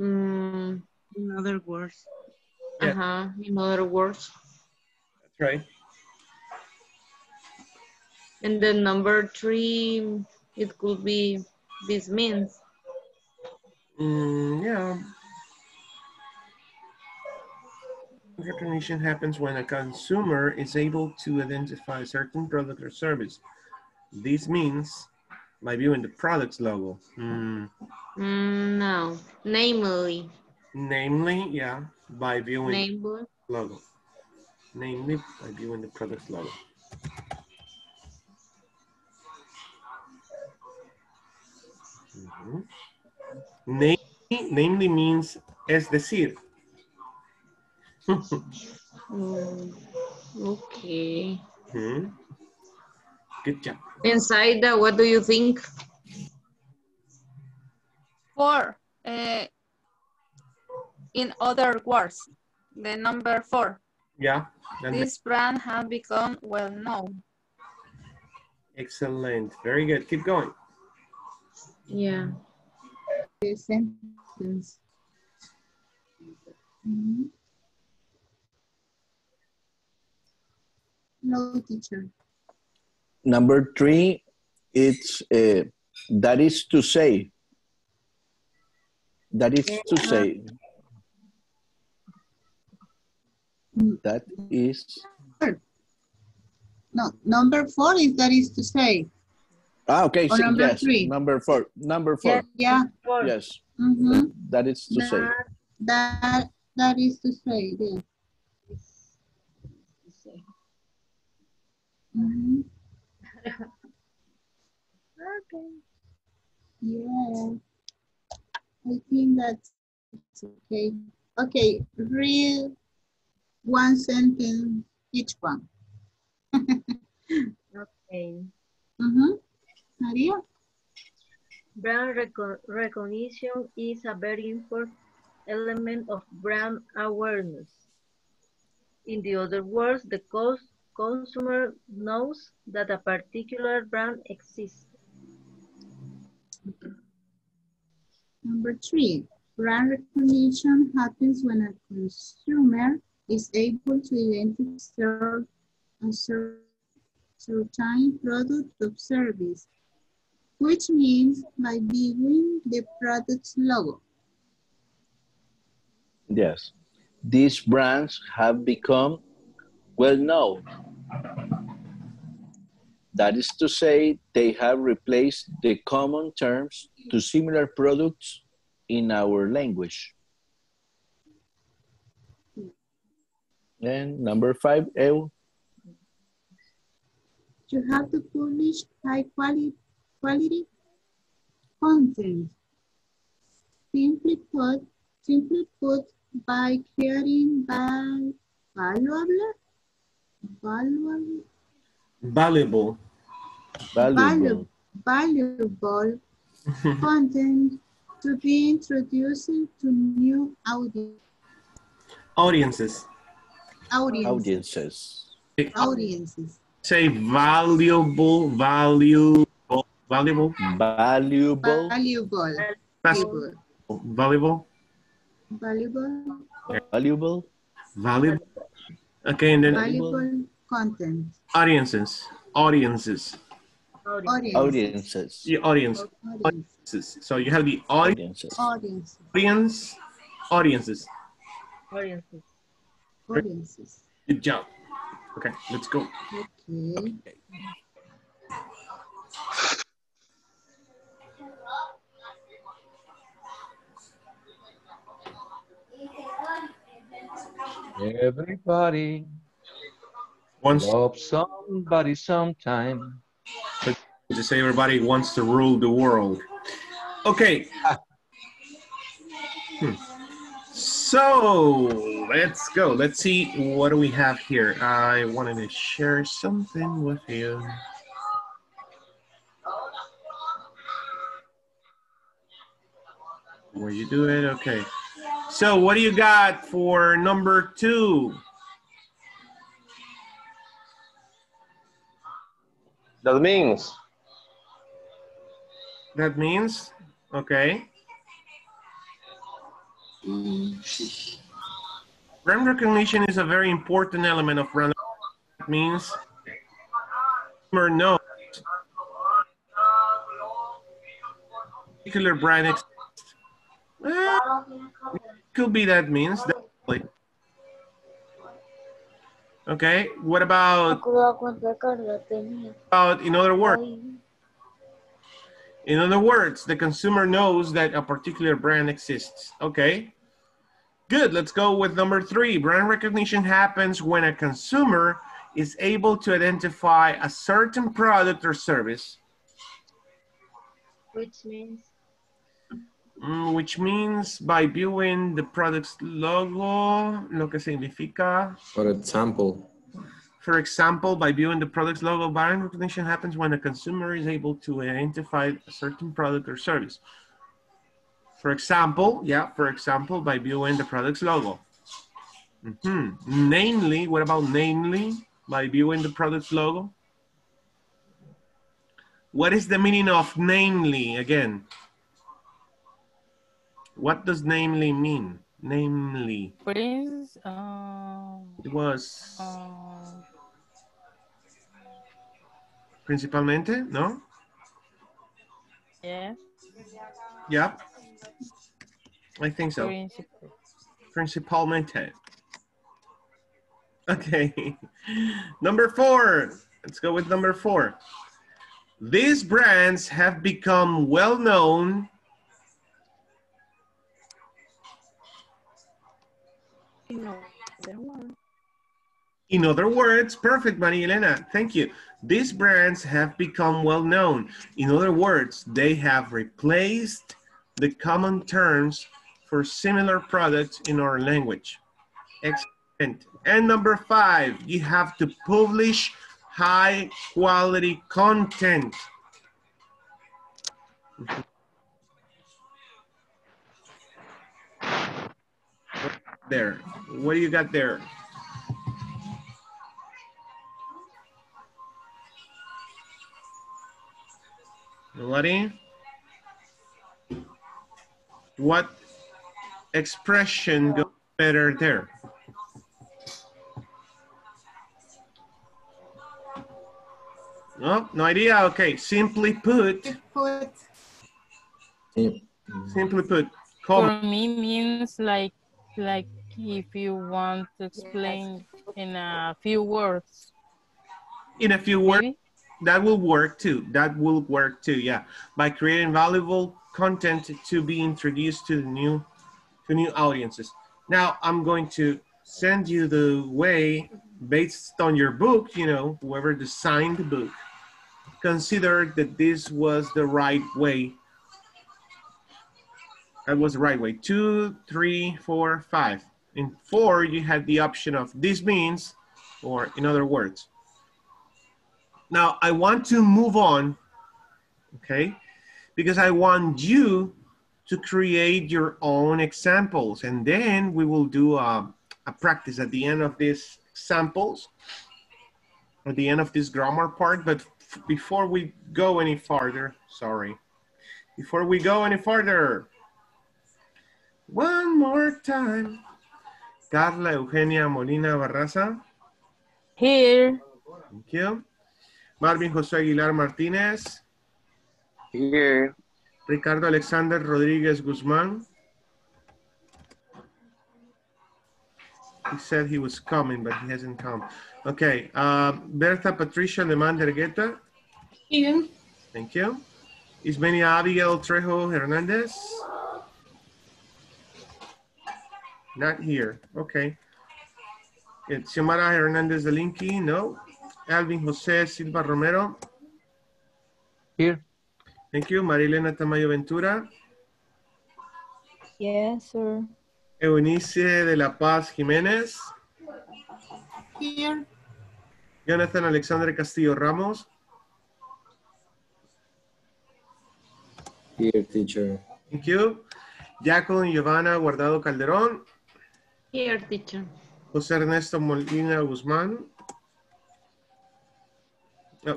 Speaker 2: um,
Speaker 7: In other words.
Speaker 5: Yeah.
Speaker 2: uh-huh, in other words.
Speaker 5: That's right.
Speaker 2: And then number three, it could be this means.
Speaker 5: Mm, yeah. Recognition happens when a consumer is able to identify a certain product or service. This means by viewing the product's logo. Mm,
Speaker 2: Mm, no, namely,
Speaker 5: namely, yeah, by viewing
Speaker 2: namely.
Speaker 5: logo. Namely, by viewing the product's logo. Mhm. Na- namely means es decir.
Speaker 2: Mm, okay.
Speaker 5: Hmm. Good job.
Speaker 2: Inside that, what do you think?
Speaker 7: Four. Uh, in other words, the number four.
Speaker 5: Yeah.
Speaker 7: This brand has become well known.
Speaker 5: Excellent. Very good. Keep going.
Speaker 2: Yeah.
Speaker 13: The sentence. Mhm. No, teacher.
Speaker 8: Number three, it's uh, that is to say. That is to say. That is
Speaker 13: No, number four is that is to say.
Speaker 8: ah okay.
Speaker 13: Or
Speaker 8: so
Speaker 13: number
Speaker 8: yes,
Speaker 13: three.
Speaker 8: number four. Number four.
Speaker 13: Yeah.
Speaker 8: Yes,
Speaker 13: Mhm.
Speaker 8: that is to say.
Speaker 13: That, that, that is to say, yes. Mhm.
Speaker 2: Okay.
Speaker 13: Yeah. I think that's okay. Okay, read one sentence each one.
Speaker 16: Okay.
Speaker 13: Mhm. Maria?
Speaker 16: Brand reco- recognition is a very important element of brand awareness. In the other words, the cos- consumer knows that a particular brand exists.
Speaker 13: Number three, brand recognition happens when a consumer is able to identify cer- a cer- certain product or service, which means by viewing the product's logo.
Speaker 8: Yes, these brands have become well known. That is to say, they have replaced the common terms to similar products in our language. And number five, Ew.
Speaker 13: You have to publish high quality, quality content. Simply put, simply put, by creating val- valuable, valuable,
Speaker 5: Valuable.
Speaker 13: valuable, valuable content to be introduced to new audience,
Speaker 5: Audiences.
Speaker 13: audience,
Speaker 8: Audiences.
Speaker 13: audiences.
Speaker 5: Say valuable, valuable, valuable,
Speaker 8: Valuable.
Speaker 13: Valuable, valuable,
Speaker 5: valuable,
Speaker 13: valuable,
Speaker 8: Valuable.
Speaker 5: valuable. Okay, and then
Speaker 13: valuable content.
Speaker 5: audiences, audiences,
Speaker 13: Audience.
Speaker 8: Audiences.
Speaker 5: the audience, audiences. So you have the audience,
Speaker 8: Audiences.
Speaker 13: Audience.
Speaker 5: audience, audiences.
Speaker 16: Audiences.
Speaker 13: Audiences.
Speaker 5: Good job. Okay, let's go.
Speaker 13: Okay.
Speaker 1: Everybody
Speaker 5: Once
Speaker 1: loves somebody sometime.
Speaker 5: to say everybody wants to rule the world. Okay. Hmm. So let's go. Let's see what do we have here. I wanted to share something with you. Where you do it? Okay. So what do you got for number two?
Speaker 9: That means
Speaker 5: That means, okay. Brand recognition is a very important element of brand. That means customer knows particular brand exists. Well, eh, could be that means definitely. Okay, what about about in other words? In other words, the consumer knows that a particular brand exists. Okay. Good. Let's go with number three. Brand recognition happens when a consumer is able to identify a certain product or service,
Speaker 16: Which means
Speaker 5: which means by viewing the product's logo, lo que significa,
Speaker 12: For example,
Speaker 5: for example, by viewing the product's logo, brand recognition happens when a consumer is able to identify a certain product or service. For example, yeah, for example, by viewing the product's logo. Mhm. Namely, what about namely? By viewing the product's logo? What is the meaning of namely again? What does namely mean? Namely,
Speaker 6: Prince, uh,
Speaker 5: it was
Speaker 6: uh,
Speaker 5: principalmente, no?
Speaker 6: yeah,
Speaker 5: Yeah. I think so.
Speaker 6: principal.
Speaker 5: Principalmente. Okay. Number four. Let's go with number four. These brands have become well known. In other words, perfect, Maria Elena. Thank you. These brands have become well known. In other words, they have replaced the common terms for similar products in our language. Excellent. And number five, you have to publish high quality content. There. What do you got there? Nobody? What expression goes better there? No, no idea. Okay, simply put,
Speaker 13: Put
Speaker 5: simply put,
Speaker 6: For me means like, like if you want to explain in a few words.
Speaker 5: in a few words, that will work too. That will work too. Yeah, by creating valuable content to be introduced to the new, to new audiences. Now I'm going to send you the way based on your book. You know, whoever designed the book, consider that this was the right way. That was the right way. Two, three, four, five. In four, you had the option of this means, or in other words. Now I want to move on, okay? Because I want you to create your own examples and then we will do a, a practice at the end of these examples, at the end of this grammar part. But before we go any farther, sorry, before we go any farther, one more time. Carla Eugenia Molina Barraza.
Speaker 6: Here,
Speaker 5: Thank you. Marvin José Aguilar Martínez.
Speaker 9: Here.
Speaker 5: Ricardo Alexander Rodríguez Guzmán. He said he was coming, but he hasn't come. Okay. Uh, Berta Patricia Leman Dergueta.
Speaker 13: here.
Speaker 5: Thank you. Ismenia Abigail Trejo Hernandez. Not here. Okay. It's Xiomara Hernandez Delinqui. No. Alvin José Silva Romero.
Speaker 1: Here.
Speaker 5: Thank you. Marilena Tamayo Ventura.
Speaker 6: yes, sir.
Speaker 5: Eunice de la Paz Jiménez.
Speaker 13: Here.
Speaker 5: Jonathan Alexandre Castillo Ramos.
Speaker 12: here, teacher.
Speaker 5: Thank you. Jacqueline Giovanna Guardado Calderón.
Speaker 2: Here, teacher.
Speaker 5: José Ernesto Molina Guzmán.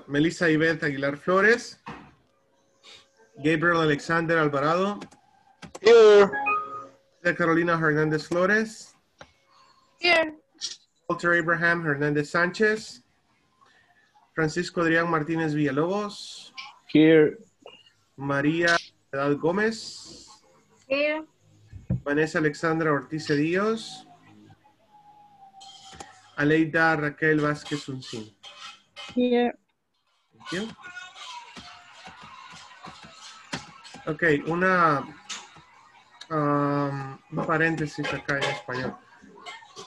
Speaker 5: Melissa Ivette Aguilar Flores. Gabriel Alexander Alvarado.
Speaker 9: Here.
Speaker 5: Carolina Hernández Flores.
Speaker 13: Here.
Speaker 5: Walter Abraham Hernández Sánchez. Francisco Adrián Martínez Villalobos.
Speaker 8: Here,
Speaker 5: María Edad Gómez.
Speaker 7: Here.
Speaker 5: Vanessa Alexandra Ortiz Cedillos. Aleida Raquel Vázquez Uncín.
Speaker 6: Here,
Speaker 5: Thank you. Ok, una, um, paréntesis acá en español.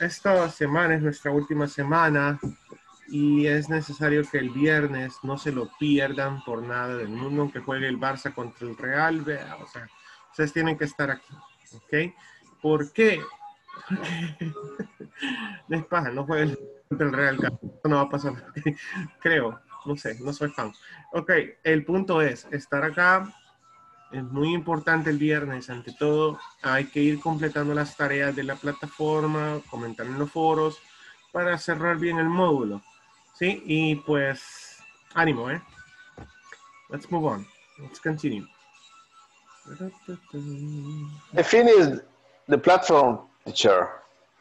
Speaker 5: Esta semana es nuestra última semana y es necesario que el viernes no se lo pierdan por nada del mundo, aunque juegue el Barça contra el Real, vea, o sea, Ustedes tienen que estar aquí. ¿Ok? ¿Por qué? Porque no es paja, no juegues contra el Real no va a pasar. Creo. No sé, no soy fan. Ok, el punto es estar acá. Es muy importante el viernes. Ante todo, hay que ir completando las tareas de la plataforma, comentar en los foros para cerrar bien el módulo. ¿Sí? Y pues, ánimo, ¿eh? Let's move on. Let's continue.
Speaker 9: Finished the platform, teacher.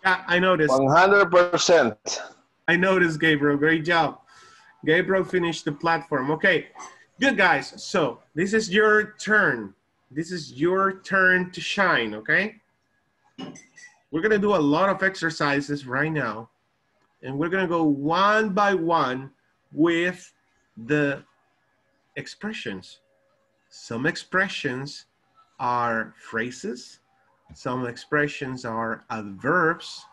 Speaker 5: Yeah, I noticed.
Speaker 9: 100%.
Speaker 5: I noticed, Gabriel. Great job. Gabriel finished the platform. Okay, good guys. So this is your turn. This is your turn to shine, okay? We're gonna do a lot of exercises right now. And we're gonna go one by one with the expressions. Some expressions are phrases. Some expressions are adverbs,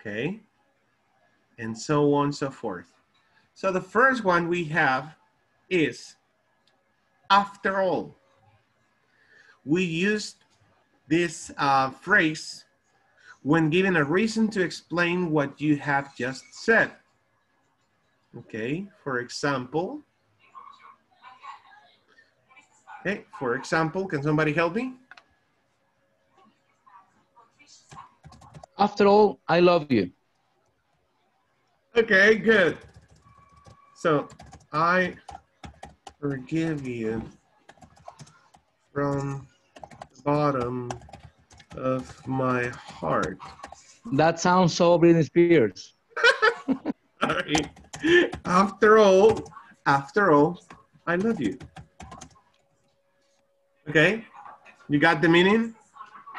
Speaker 5: okay? And so on and so forth. So the first one we have is after all. We used this uh, phrase when given a reason to explain what you have just said. Okay, for example. Okay, for example, can somebody help me?
Speaker 1: After all, I love you.
Speaker 5: Okay, good. So I forgive you from the bottom of my heart.
Speaker 1: That sounds so Britney Spears.
Speaker 5: Sorry. After all, after all, I love you. Okay, you got the meaning?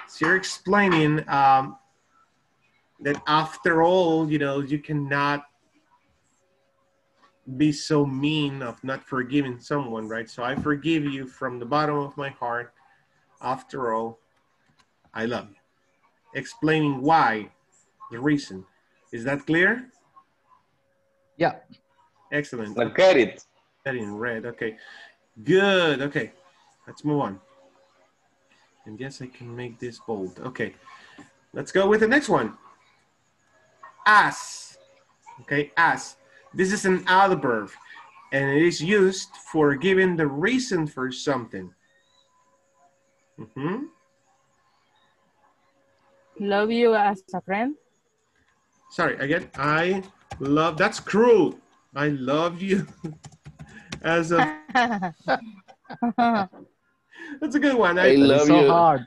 Speaker 5: So you're explaining um, that after all, you know, you cannot be so mean of not forgiving someone, right? So I forgive you from the bottom of my heart. After all, I love you. Explaining why, the reason. Is that clear?
Speaker 1: Yeah.
Speaker 5: Excellent.
Speaker 9: I get it.
Speaker 5: That in red. Okay. Good. Okay. Let's move on. And yes, I can make this bold. Okay. Let's go with the next one. As. Okay. As. This is an adverb and it is used for giving the reason for something. Mhm.
Speaker 6: Love you as a friend.
Speaker 5: Sorry, again, I love, that's cruel. I love you as a, that's a good one.
Speaker 8: I love
Speaker 1: so
Speaker 8: you
Speaker 1: hard.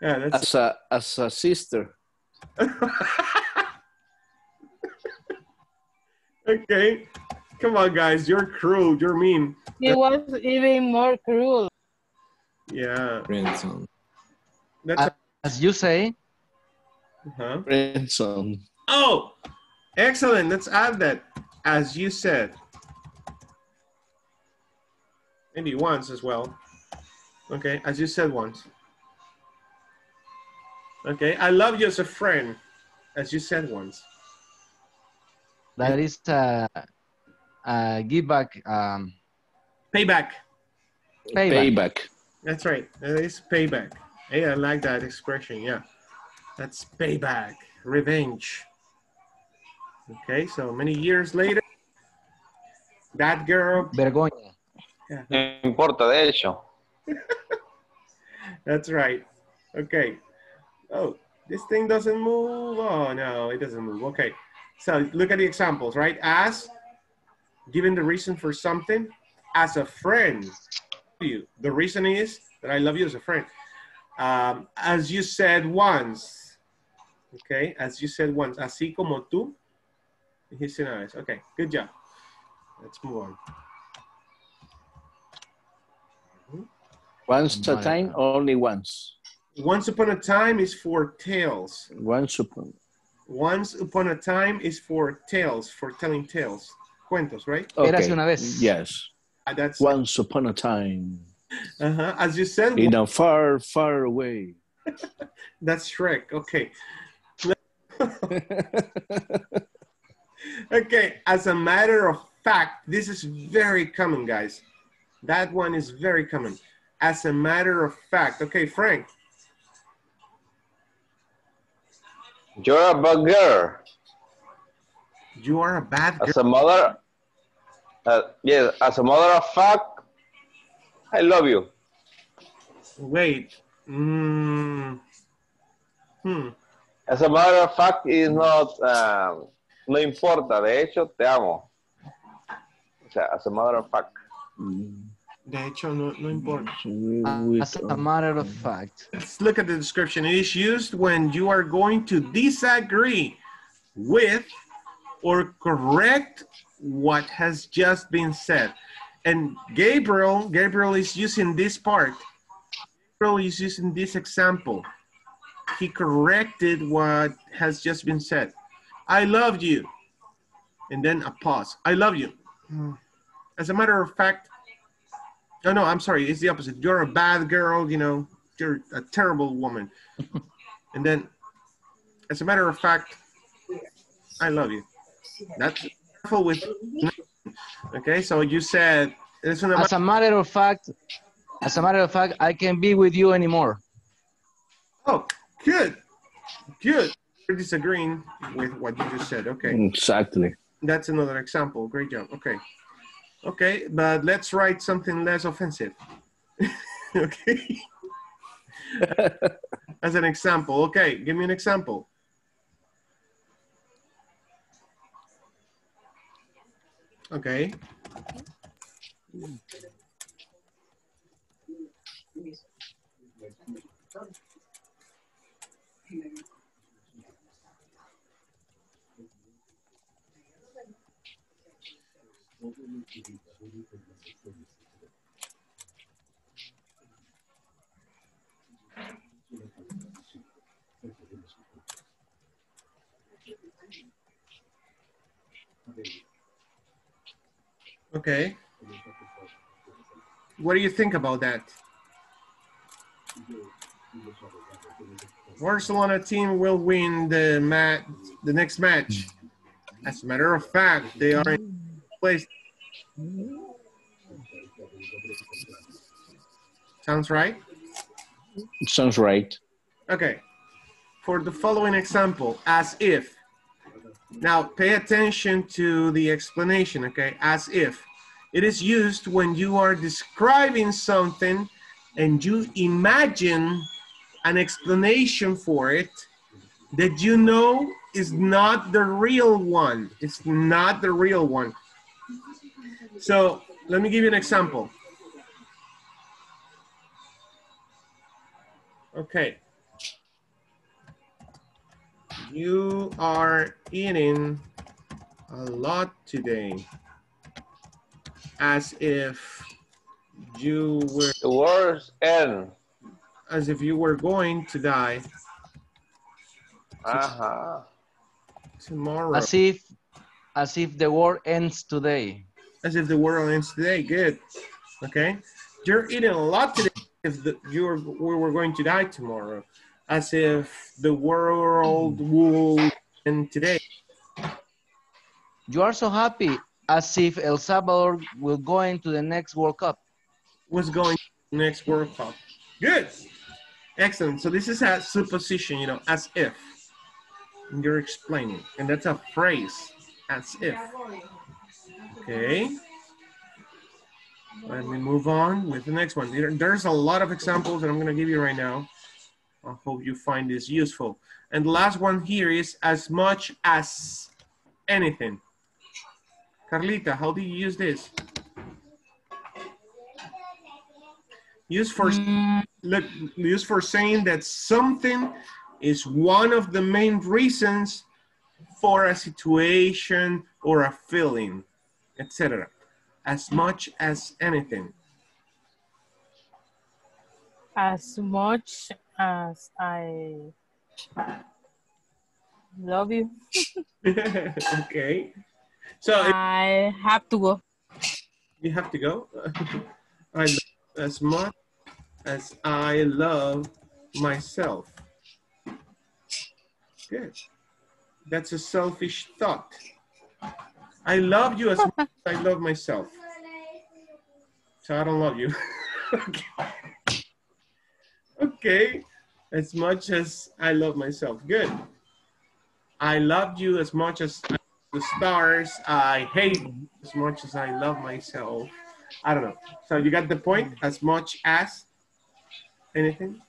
Speaker 5: Yeah, that's,
Speaker 8: as a as a sister.
Speaker 5: okay. Come on, guys, you're cruel, you're mean.
Speaker 6: He was even more cruel.
Speaker 5: Yeah,
Speaker 12: Grandson.
Speaker 5: that's,
Speaker 1: As you say,
Speaker 5: huh?
Speaker 8: Grandson.
Speaker 5: Oh, excellent. Let's add that, as you said. Maybe once as well. Okay, as you said once. Okay, I love you as a friend, as you said once.
Speaker 1: that is uh, uh, give back, um,
Speaker 5: Payback.
Speaker 1: payback.
Speaker 8: Payback.
Speaker 5: That's right. That is payback. Hey, I like that expression. Yeah, that's payback, revenge. Okay, so many years later, that girl.
Speaker 1: Vergüenza.
Speaker 9: No importa, de hecho.
Speaker 5: That's right. Okay. Oh, this thing doesn't move. Oh, no, it doesn't move. Okay. So look at the examples, right? As, given the reason for something, as a friend. You. The reason is that I love you as a friend. Um, as you said once. Okay. As you said once. Así como tú. Dijiste una. Okay. Good job. Let's move on.
Speaker 8: Once upon
Speaker 1: a
Speaker 8: time, only once.
Speaker 5: Once upon a time is for tales.
Speaker 8: Once upon.
Speaker 5: Once upon a time is for tales, for telling tales. Cuentos, right?
Speaker 1: Érase
Speaker 8: Okay.
Speaker 1: una vez.
Speaker 8: Yes.
Speaker 5: Uh, That's
Speaker 8: Once upon a time.
Speaker 5: uh-huh. as you said.
Speaker 8: In a far, far away.
Speaker 5: That's Shrek. Okay. okay. As a matter of fact, this is very common, guys. That one is very common. As a matter of fact. Okay, Frank.
Speaker 9: You're a bad girl.
Speaker 5: You are a bad girl.
Speaker 9: As a mother, uh, yes, as a mother of fact, I love you.
Speaker 5: Wait. Mm. Hmm.
Speaker 9: As a matter of fact, is not, um, no importa, de hecho, te amo. O sea, as a matter of fact.
Speaker 5: De hecho, no, no importa.
Speaker 1: As a matter of fact.
Speaker 5: Let's look at the description. It is used when you are going to disagree with or correct what has just been said. And Gabriel, Gabriel is using this part. Gabriel is using this example. He corrected what has just been said. I love you. And then a pause. I love you. Hmm. As a matter of fact, no, no, I'm sorry. It's the opposite. You're a bad girl, you know, you're a terrible woman. and then, as a matter of fact, I love you. That's careful with. Okay, so you said it's
Speaker 1: As a matter of fact, as a matter of fact, I can't be with you anymore.
Speaker 5: Oh, good, good. We're disagreeing with what you just said. Okay,
Speaker 8: Exactly.
Speaker 5: that's another example. Great job. Okay, okay, but let's write something less offensive. okay. As an example. Okay, give me an example. Okay. Okay. What do you think about that? Barcelona team will win the match, the next match. As a matter of fact, they are in place. Sounds right?
Speaker 8: Sounds right.
Speaker 5: Okay. For the following example, as if. Now pay attention to the explanation, okay? As if. It is used when you are describing something and you imagine an explanation for it that you know is not the real one. It's not the real one. So let me give you an example. Okay. You are eating a lot today. As if you were
Speaker 9: The world's end.
Speaker 5: as if you were going to die
Speaker 9: Uh-huh.
Speaker 5: tomorrow.
Speaker 1: As if, as if the war ends today.
Speaker 5: As if the world ends today. Good. Okay. You're eating a lot today. If the, you're we were going to die tomorrow, as if the world will end today.
Speaker 1: You are so happy as if El Salvador will go into the next World Cup.
Speaker 5: Was going to the next World Cup. Good. Excellent. So this is a supposition, you know, as if. And you're explaining. And that's a phrase, as if. Okay. Let me move on with the next one. There's a lot of examples that I'm going to give you right now. I hope you find this useful. And the last one here is as much as anything. Carlita, how do you use this? Use for look, use for saying that something is one of the main reasons for a situation or a feeling, etc. As much as anything.
Speaker 6: As much as I love you,
Speaker 5: okay. So
Speaker 6: I have to go.
Speaker 5: you have to go. I as much as I love myself. Good. That's a selfish thought. I love you as much as I love myself. So I don't love you. Okay. okay. As much as I love myself. Good. I loved you as much as the stars. I hate as much as I love myself. I don't know. So you got the point? As much as anything?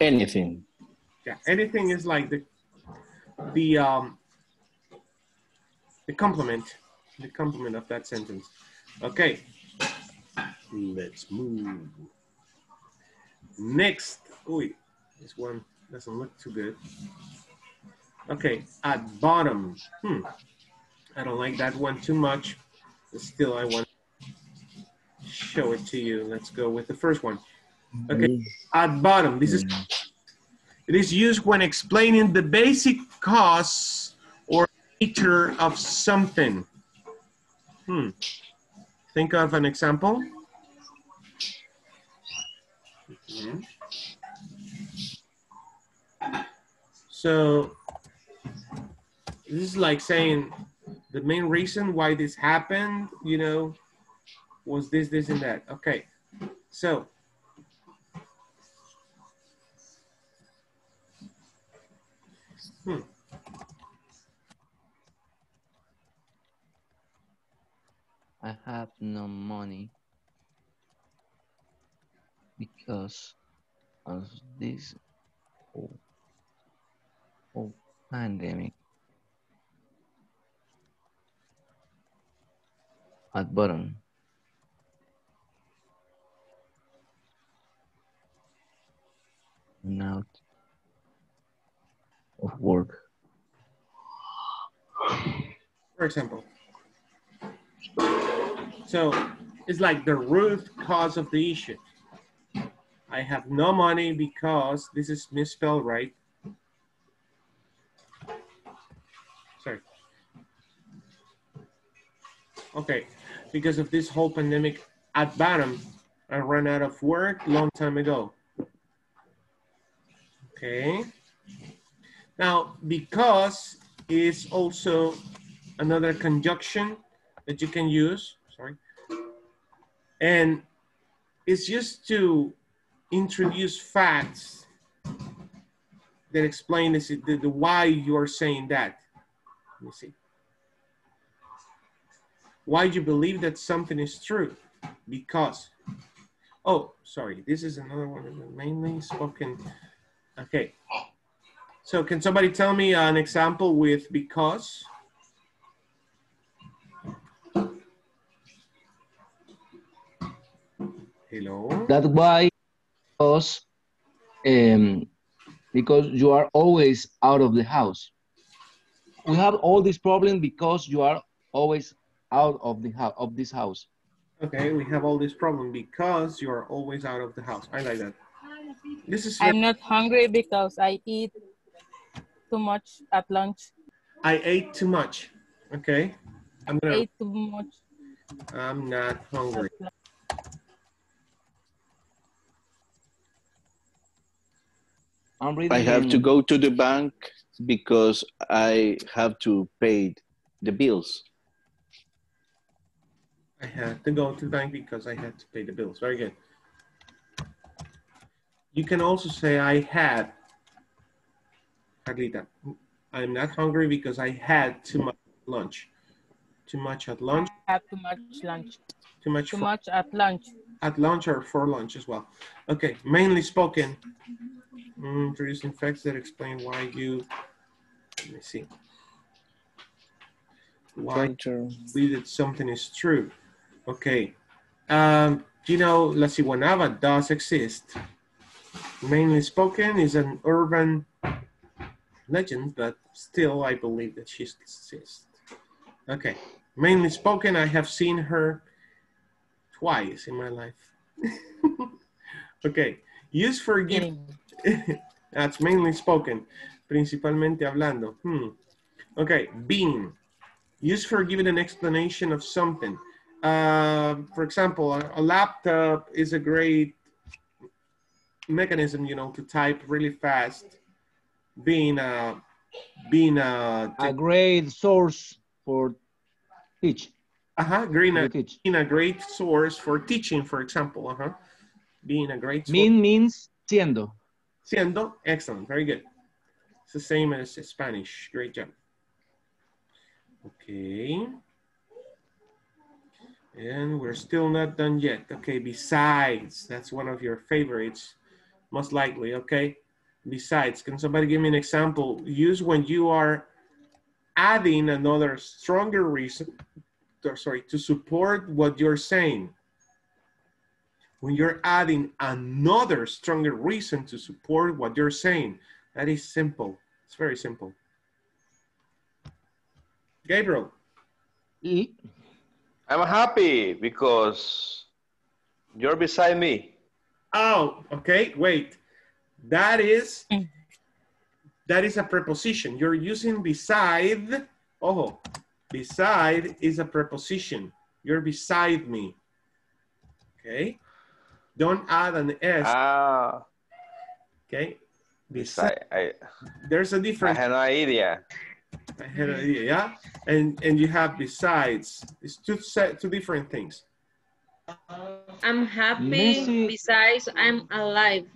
Speaker 8: Anything.
Speaker 5: Yeah, anything is like the the um the complement, the complement of that sentence. Okay, let's move. Next, ooh, this one doesn't look too good. Okay, at bottom. Hmm, I don't like that one too much. But still, I want to show it to you. Let's go with the first one. Okay, at bottom. This is it is used when explaining the basic cause or nature of something. Hmm. Think of an example. Mhm. So this is like saying the main reason why this happened, you know, was this, this, and that. Okay. So Hmm.
Speaker 1: I have no money because of this whole, whole pandemic. At bottom. Out of work.
Speaker 5: for example. So it's like the root cause of the issue. I have no money because this is misspelled right. Sorry. Okay, because of this whole pandemic at bottom, I ran out of work long time ago. Okay. Now, because is also another conjunction that you can use, sorry. And it's just to introduce facts that explain this, the, the why you're saying that. Let me see. Why do you believe that something is true? Because. Oh, sorry, this is another one mainly spoken. Okay. So can somebody tell me an example with because? Hello?
Speaker 1: That's why because um, because you are always out of the house. We have all these problems because you are always out of the house of this house.
Speaker 5: Okay, we have all this problem because you are always out of the house. I like that. This is
Speaker 6: I'm not hungry because I eat too much at lunch.
Speaker 5: I ate too much. Okay. I'm gonna I
Speaker 6: Ate too much.
Speaker 5: I'm not hungry.
Speaker 1: I'm reading.
Speaker 8: I have to go to the bank because I have to pay the bills.
Speaker 5: I had to go to the bank because I had to pay the bills. Very good. You can also say I had. Carlita, I'm not hungry because I had too much lunch. Too much at lunch.
Speaker 6: Have too much lunch.
Speaker 5: Too much
Speaker 6: Too
Speaker 5: for-
Speaker 6: much at lunch.
Speaker 5: At lunch or for lunch as well. Okay, mainly spoken. Mm, Introducing facts that explain why you, let me see. Why believe that something is true. Okay. Um, you know, La Ciguanaba does exist. Mainly spoken is an urban legend, but still I believe that she exists. Okay. Mainly spoken, I have seen her twice in my life. okay, use for giving. That's mainly spoken, principalmente hablando. Hmm. Okay, being. Use for giving an explanation of something. Uh, for example, a, a laptop is a great mechanism, you know, to type really fast. Being a, being a,
Speaker 1: a great source for teach.
Speaker 5: Uh-huh, green a, being a great source for teaching, for example. Uh-huh. Being a great source.
Speaker 1: Mean means siendo.
Speaker 5: Siendo, excellent, very good. It's the same as Spanish, great job. Okay. And we're still not done yet. Okay, besides, that's one of your favorites, most likely, okay? Besides, can somebody give me an example? Use when you are adding another stronger reason, sorry, to support what you're saying. When you're adding another stronger reason to support what you're saying, that is simple. It's very simple. Gabriel.
Speaker 9: I'm happy because you're beside me.
Speaker 5: Oh, okay, wait. That is mm. that is a preposition. You're using beside. Oh, beside is a preposition. You're beside me. Okay. Don't add an S.
Speaker 9: Ah.
Speaker 5: Okay.
Speaker 9: Beside. I,
Speaker 5: There's a difference.
Speaker 9: I had no idea.
Speaker 5: I had an idea, yeah? And and you have besides. It's two set two different things.
Speaker 2: I'm happy.
Speaker 5: Messi-
Speaker 2: Besides, I'm alive.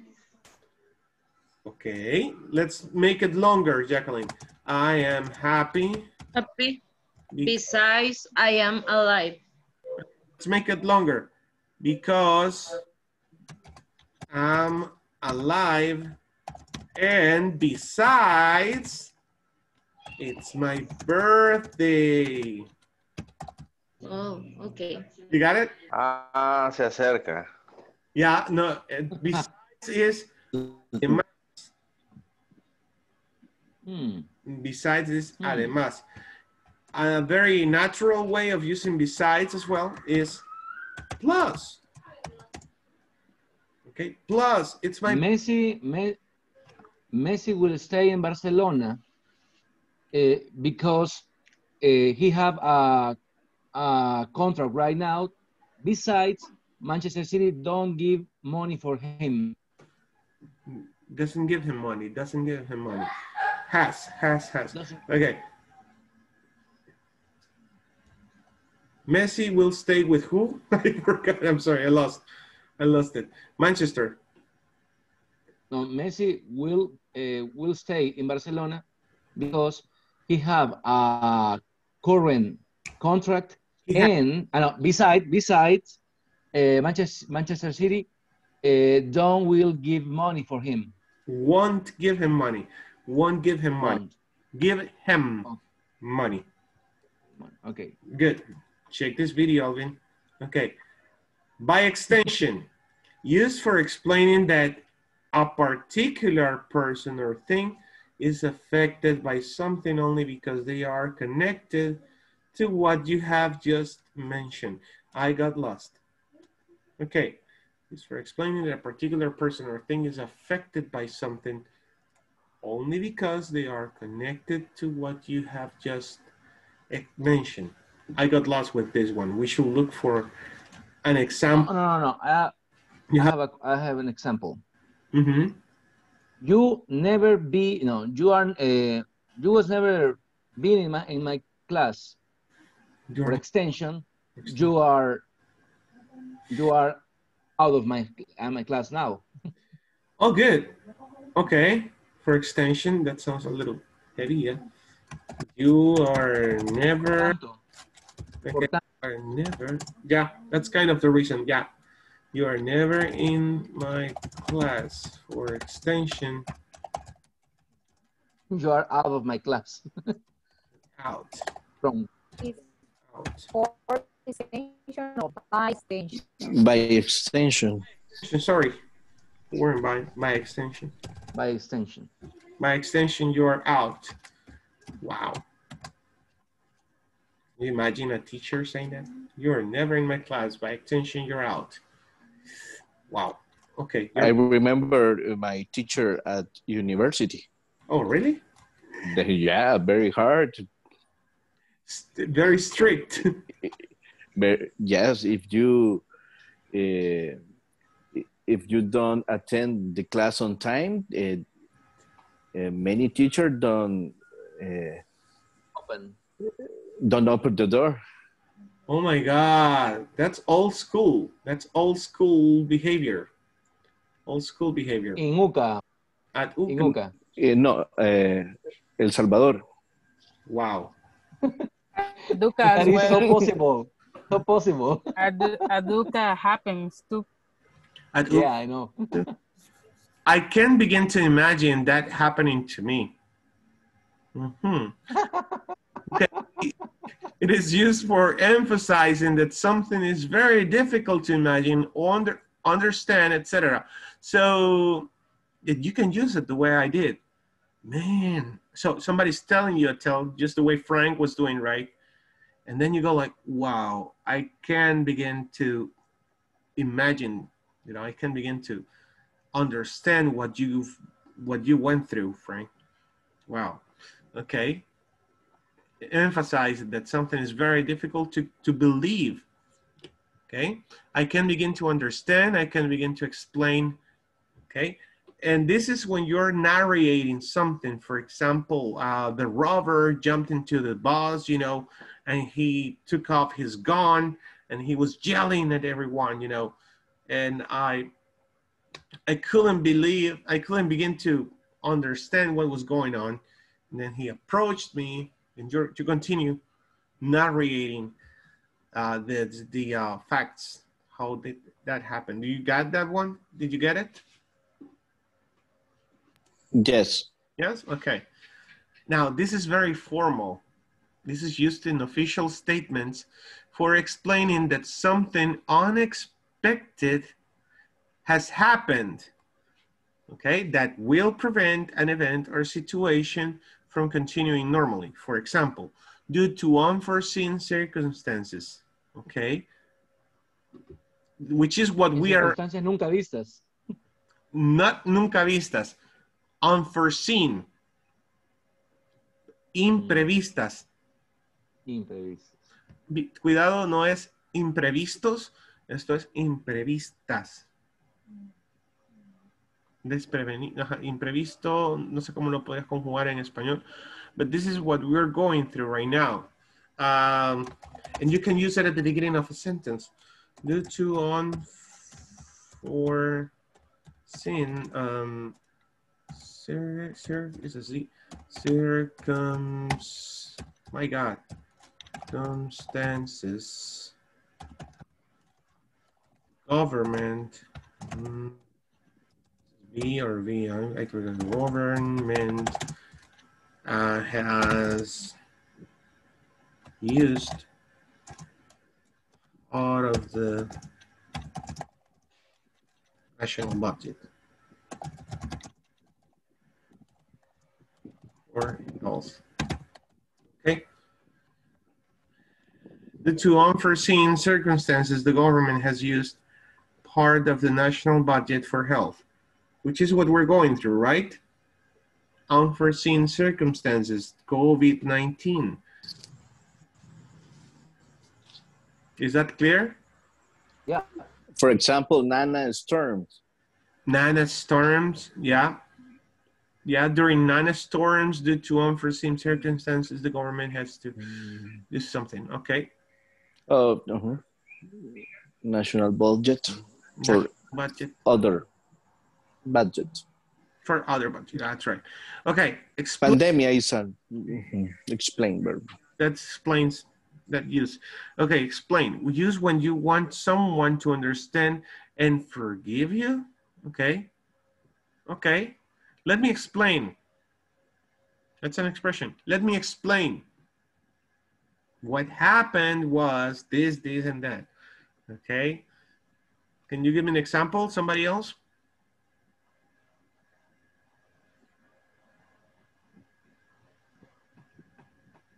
Speaker 5: Okay. Let's make it longer, Jacqueline. I am happy.
Speaker 2: Happy.
Speaker 5: Be-
Speaker 2: Besides, I am alive.
Speaker 5: Let's make it longer. Because I'm alive. And besides, it's my birthday.
Speaker 2: Oh, okay.
Speaker 5: You got it?
Speaker 9: Ah, se acerca.
Speaker 5: Yeah, no, besides is además.
Speaker 1: Hmm.
Speaker 5: Besides is además. A very natural way of using besides as well is plus. Okay, plus, it's my
Speaker 1: Messi, Me, Messi will stay in Barcelona uh, because uh, he have a, a contract right now. Besides, Manchester City don't give money for him.
Speaker 5: doesn't give him money, doesn't give him money. Has, has, has. Okay. Messi will stay with who? I forgot. I'm sorry, I lost. I lost it. Manchester.
Speaker 1: No, Messi will uh, will stay in Barcelona because he have a current contract and uh, besides besides uh, Manchester Manchester City uh, don't will give money for him.
Speaker 5: Won't give him money. Won't give him money. Give him money.
Speaker 1: Okay.
Speaker 5: Good. Check this video, Alvin. Okay. By extension, used for explaining that a particular person or thing is affected by something only because they are connected to what you have just mentioned. I got lost. Okay. Used for explaining that a particular person or thing is affected by something only because they are connected to what you have just mentioned. I got lost with this one. We should look for an example.
Speaker 1: no, no. no. I,
Speaker 5: You
Speaker 1: I have a I have an example.
Speaker 5: Mhm.
Speaker 1: You never be, you know, you are uh, you was never been in my in my class. For extension, you are you are out of my uh, my class now.
Speaker 5: Oh, good. Okay. For extension, that sounds a little heavy, yeah. You are never. Okay, are never. Yeah, that's kind of the reason. Yeah. You are never in my class. For extension,
Speaker 1: You are out of my class.
Speaker 5: out.
Speaker 1: From
Speaker 4: For extension or by extension.
Speaker 8: By extension.
Speaker 5: Sorry. We're by by extension.
Speaker 1: by extension.
Speaker 5: By extension, you are out. Wow. Can you imagine a teacher saying that? You're never in my class. By extension, you're out. Wow. Okay.
Speaker 8: I remember my teacher at university.
Speaker 5: Oh, really?
Speaker 8: Yeah, very hard.
Speaker 5: Very strict.
Speaker 8: Yes, if you uh, if you don't attend the class on time, uh, uh, many teachers don't uh,
Speaker 1: Open.
Speaker 8: Don't open the door.
Speaker 5: Oh my God. That's old school. That's old school behavior. Old school behavior.
Speaker 1: In UCA,
Speaker 5: At
Speaker 1: In
Speaker 5: UCA.
Speaker 1: UCA.
Speaker 8: Eh, no, eh, El Salvador.
Speaker 5: Wow.
Speaker 6: Aduca as
Speaker 1: That is so
Speaker 6: well.
Speaker 1: possible. So possible.
Speaker 6: Adu- Aduca happens too.
Speaker 5: At
Speaker 1: Yeah, I know.
Speaker 5: I can begin to imagine that happening to me. Mhm. Okay. It is used for emphasizing that something is very difficult to imagine, under, understand, etc. So that you can use it the way I did. Man, so somebody's telling you a tell just the way Frank was doing, right? And then you go like, wow, I can begin to imagine, you know, I can begin to understand what you've what you went through, Frank. Wow. Okay. Emphasize that something is very difficult to, to believe. Okay. I can begin to understand, I can begin to explain. Okay. And this is when you're narrating something. For example, uh, the robber jumped into the bus, you know, and he took off his gun and he was yelling at everyone, you know. And I I couldn't believe, I couldn't begin to understand what was going on. And then he approached me, and you're, to continue narrating uh, the the uh, facts. How did that happen? Do you got that one? Did you get it?
Speaker 8: Yes.
Speaker 5: Yes. Okay. Now this is very formal. This is used in official statements for explaining that something unexpected has happened, okay, that will prevent an event or situation from continuing normally. For example, due to unforeseen circumstances, okay, which is what we are
Speaker 1: circunstancias nunca vistas.
Speaker 5: not nunca vistas, unforeseen, imprevistas.
Speaker 1: Imprevistas.
Speaker 5: Cuidado, no es imprevistos, esto es imprevistas. Desprevenido, imprevisto, no sé cómo lo puedes conjugar en español, but this is what we're going through right now. Um, and you can use it at the beginning of a sentence. Due to unforeseen, um, cir, cir, is a Z, circums, my God, circumstances, government, mm, V or V, I have government uh, has used part of the national budget for health. Okay. Due to unforeseen circumstances, the government has used part of the national budget for health, which is what we're going through, right? Unforeseen circumstances, COVID-19. Is that clear?
Speaker 1: Yeah.
Speaker 8: For example, Nana storms.
Speaker 5: Nana storms, yeah. Yeah, during Nana storms, due to unforeseen circumstances, the government has to do something. Okay.
Speaker 8: Oh, uh-huh. national budget for
Speaker 5: Budget
Speaker 8: other budget.
Speaker 5: for other budget. That's right. Okay. Explain.
Speaker 8: Pandemia is a mhm, explain verb.
Speaker 5: that explains that use. Okay, explain. We use when you want someone to understand and forgive you. Okay. Okay. Let me explain. That's an expression. Let me explain. What happened was this, this, and that. Okay. Can you give me an example? Somebody else?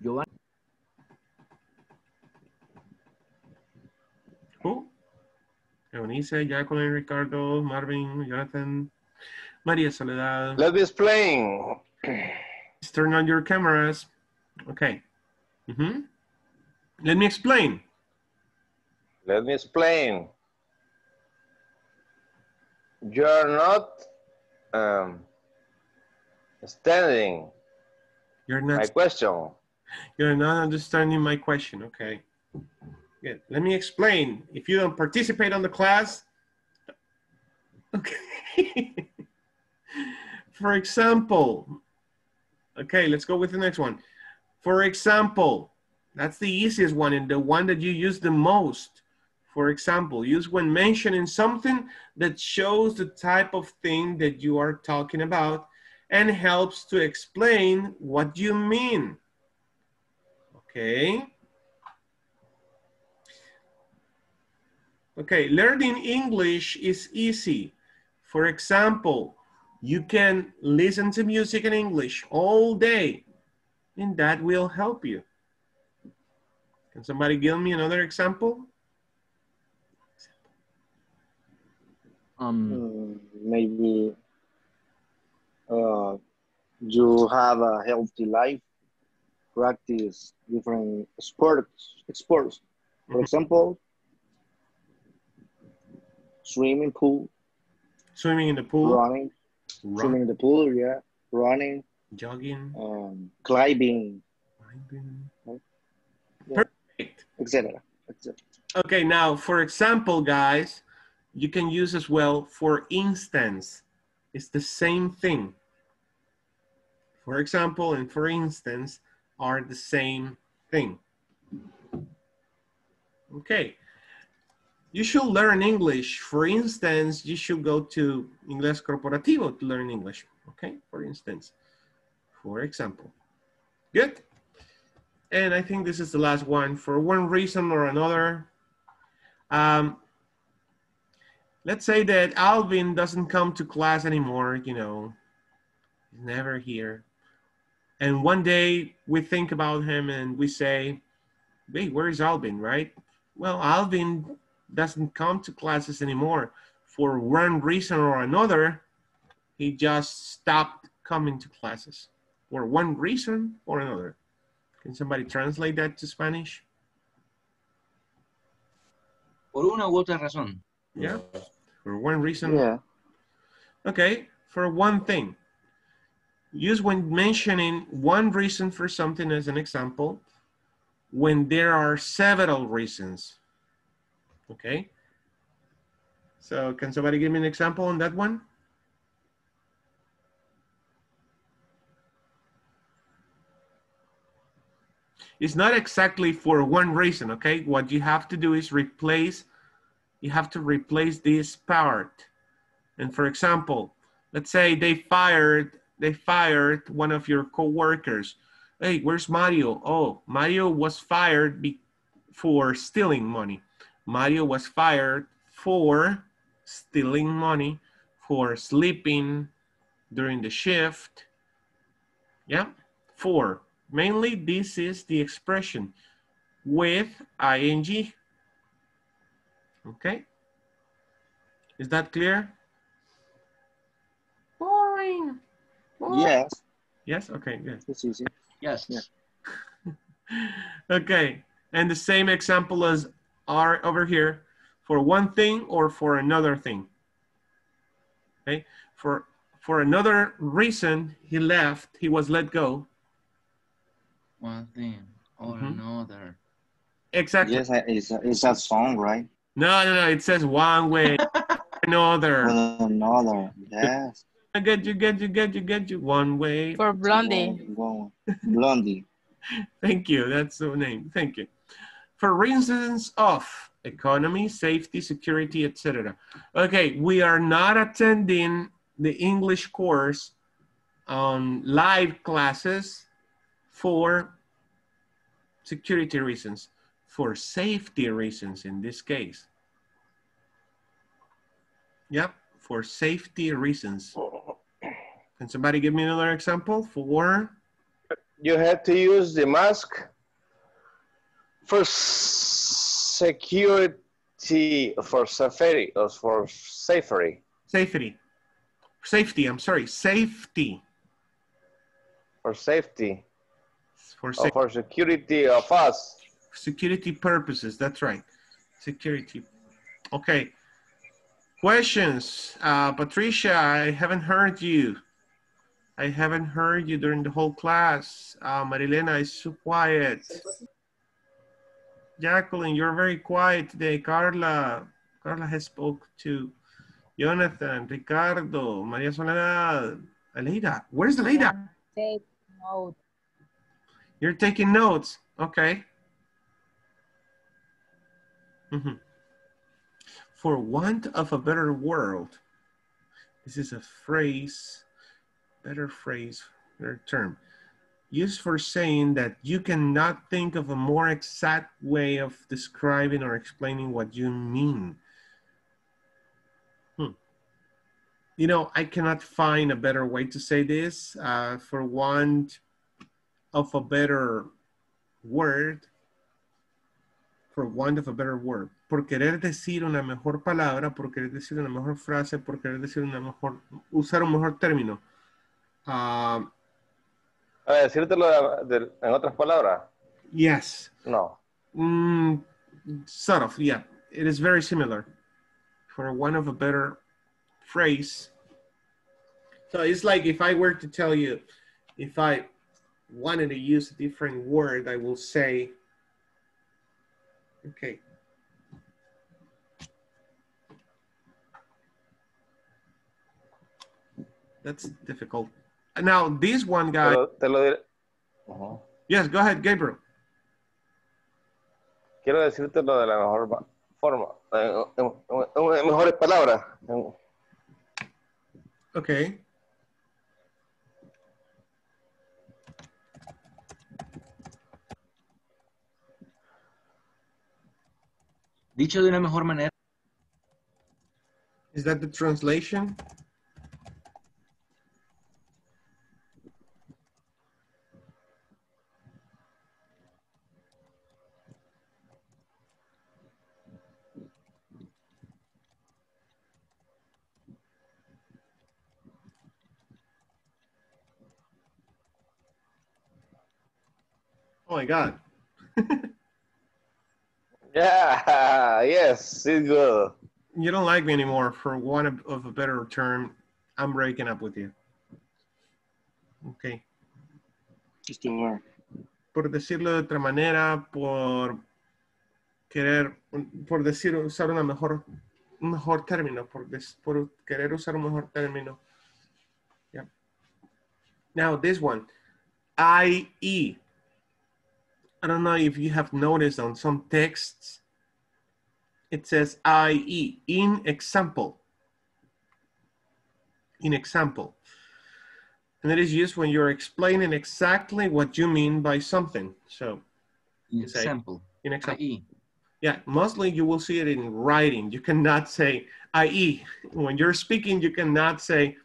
Speaker 1: Giovanni.
Speaker 5: Who? Eunice, Jacqueline, Ricardo, Marvin, Jonathan, Maria Soledad.
Speaker 9: Let me explain.
Speaker 5: Let's turn on your cameras. Okay. Mhm. Let me explain.
Speaker 9: Let me explain. You're not um, standing
Speaker 5: You're not.
Speaker 9: my question.
Speaker 5: you're not understanding my question. Okay. Good. Let me explain. If you don't participate on the class, okay. for example, okay, let's go with the next one. For example, that's the easiest one and the one that you use the most. For example, use when mentioning something that shows the type of thing that you are talking about and helps to explain what you mean. Okay. Okay, learning English is easy. For example, you can listen to music in English all day, and that will help you. Can somebody give me another example?
Speaker 1: Um,
Speaker 3: Mm, maybe uh, you have a healthy life, practice different sports. Sports, for example, swimming pool,
Speaker 5: Swimming in the pool,
Speaker 3: running,
Speaker 5: Run.
Speaker 3: swimming in the pool, yeah, running,
Speaker 5: jogging,
Speaker 3: um, climbing,
Speaker 5: Perfect.
Speaker 3: etc. etc.
Speaker 5: Okay, now, for example, guys, you can use as well for instance. It's the same thing. For example, and for instance are the same thing. Okay. You should learn English. For instance, you should go to Inglés Corporativo to learn English. Okay, for instance. For example. Good. And I think this is the last one. For one reason or another, um, let's say that Alvin doesn't come to class anymore, you know, he's never here. And one day we think about him and we say, wait, where is Alvin, right? Well, Alvin doesn't come to classes anymore. For one reason or another, he just stopped coming to classes. For one reason or another. Can somebody translate that to Spanish?
Speaker 1: por una u otra razón.
Speaker 5: Yeah. For one reason.
Speaker 3: Yeah.
Speaker 5: Okay. For one thing. Use when mentioning one reason for something as an example when there are several reasons. Okay. So can somebody give me an example on that one? It's not exactly for one reason, okay? What you have to do is replace, you have to replace this part. And for example, let's say they fired, they fired one of your coworkers. Hey, where's Mario? Oh, Mario was fired for stealing money. Mario was fired for stealing money, for sleeping during the shift. Yeah, for. Mainly, this is the expression with ing. Okay. Is that clear? Boring.
Speaker 3: Yes.
Speaker 5: Yes, okay, good.
Speaker 3: It's easy.
Speaker 1: Yes.
Speaker 5: Okay, and the same example as are over here for one thing or for another thing. Okay, for for another reason he left, he was let go.
Speaker 1: One thing or
Speaker 5: Mhm.
Speaker 1: another.
Speaker 5: Exactly.
Speaker 3: Yes, it's a, it's a song, right?
Speaker 5: No, no, no. It says one way, another.
Speaker 3: With another. Yes.
Speaker 5: I get you, get you, get you, get you. One way.
Speaker 6: For Blondie.
Speaker 3: One- one- Blondie.
Speaker 5: Thank you. That's the name. Thank you. For reasons of economy, safety, security, etc. Okay, we are not attending the English course on live classes for security reasons, for safety reasons in this case. Yep, for safety reasons. Can somebody give me another example for?
Speaker 9: You had to use the mask for security, for safety, or for safety.
Speaker 5: Safety. Safety, I'm sorry, safety.
Speaker 9: For safety.
Speaker 5: For,
Speaker 9: Or
Speaker 5: sec-
Speaker 9: for security of us.
Speaker 5: security purposes, that's right. Security. Okay. Questions? Uh, Patricia, I haven't heard you. I haven't heard you during the whole class. Uh, Marilena is so quiet. Jacqueline, you're very quiet today. Carla, Carla has spoke to Jonathan, Ricardo, María Soledad. Aleida, where's Aleida?
Speaker 4: Take note.
Speaker 5: You're taking notes. Okay. Mhm. For want of a better world. This is a phrase, better phrase, better term. Used for saying that you cannot think of a more exact way of describing or explaining what you mean. Hmm. You know, I cannot find a better way to say this. Uh, for want of a better word, for want of a better word, por querer decir una mejor palabra, por querer decir una mejor frase, por querer decir una mejor, usar un mejor término. Ah,
Speaker 9: A ver, decírtelo de- de- en otras palabras.
Speaker 5: yes.
Speaker 9: No.
Speaker 5: Mm, sort of, yeah. It is very similar. For one of a better phrase. So it's like if I were to tell you, if I wanted to use a different word, I will say, okay. That's difficult. Now, this one
Speaker 9: Te
Speaker 5: guy,
Speaker 9: lo, te lo diré. Ujú.
Speaker 5: yes, go ahead, Gabriel.
Speaker 9: Quiero decírtelo de la mejor forma, en, en- en- en mejores palabras.
Speaker 5: Okay.
Speaker 1: Dicho de una mejor manera.
Speaker 5: Is that the translation? Oh my God.
Speaker 9: Yeah, yes, it's good.
Speaker 5: You don't like me anymore. For one of, of a better term, I'm breaking up with you. Okay. Por decirlo de otra manera, por querer, por decir, usar una mejor, un mejor término, por, des- por querer usar un mejor término. Yeah. Now this one, IE. I don't know if you have noticed on some texts, it says IE, in example. In example. And it is used when you're explaining exactly what you mean by something. So,
Speaker 1: In
Speaker 5: say-
Speaker 1: example.
Speaker 5: in example.
Speaker 1: IE.
Speaker 5: Yeah, mostly you will see it in writing. You cannot say IE. When you're speaking, you cannot say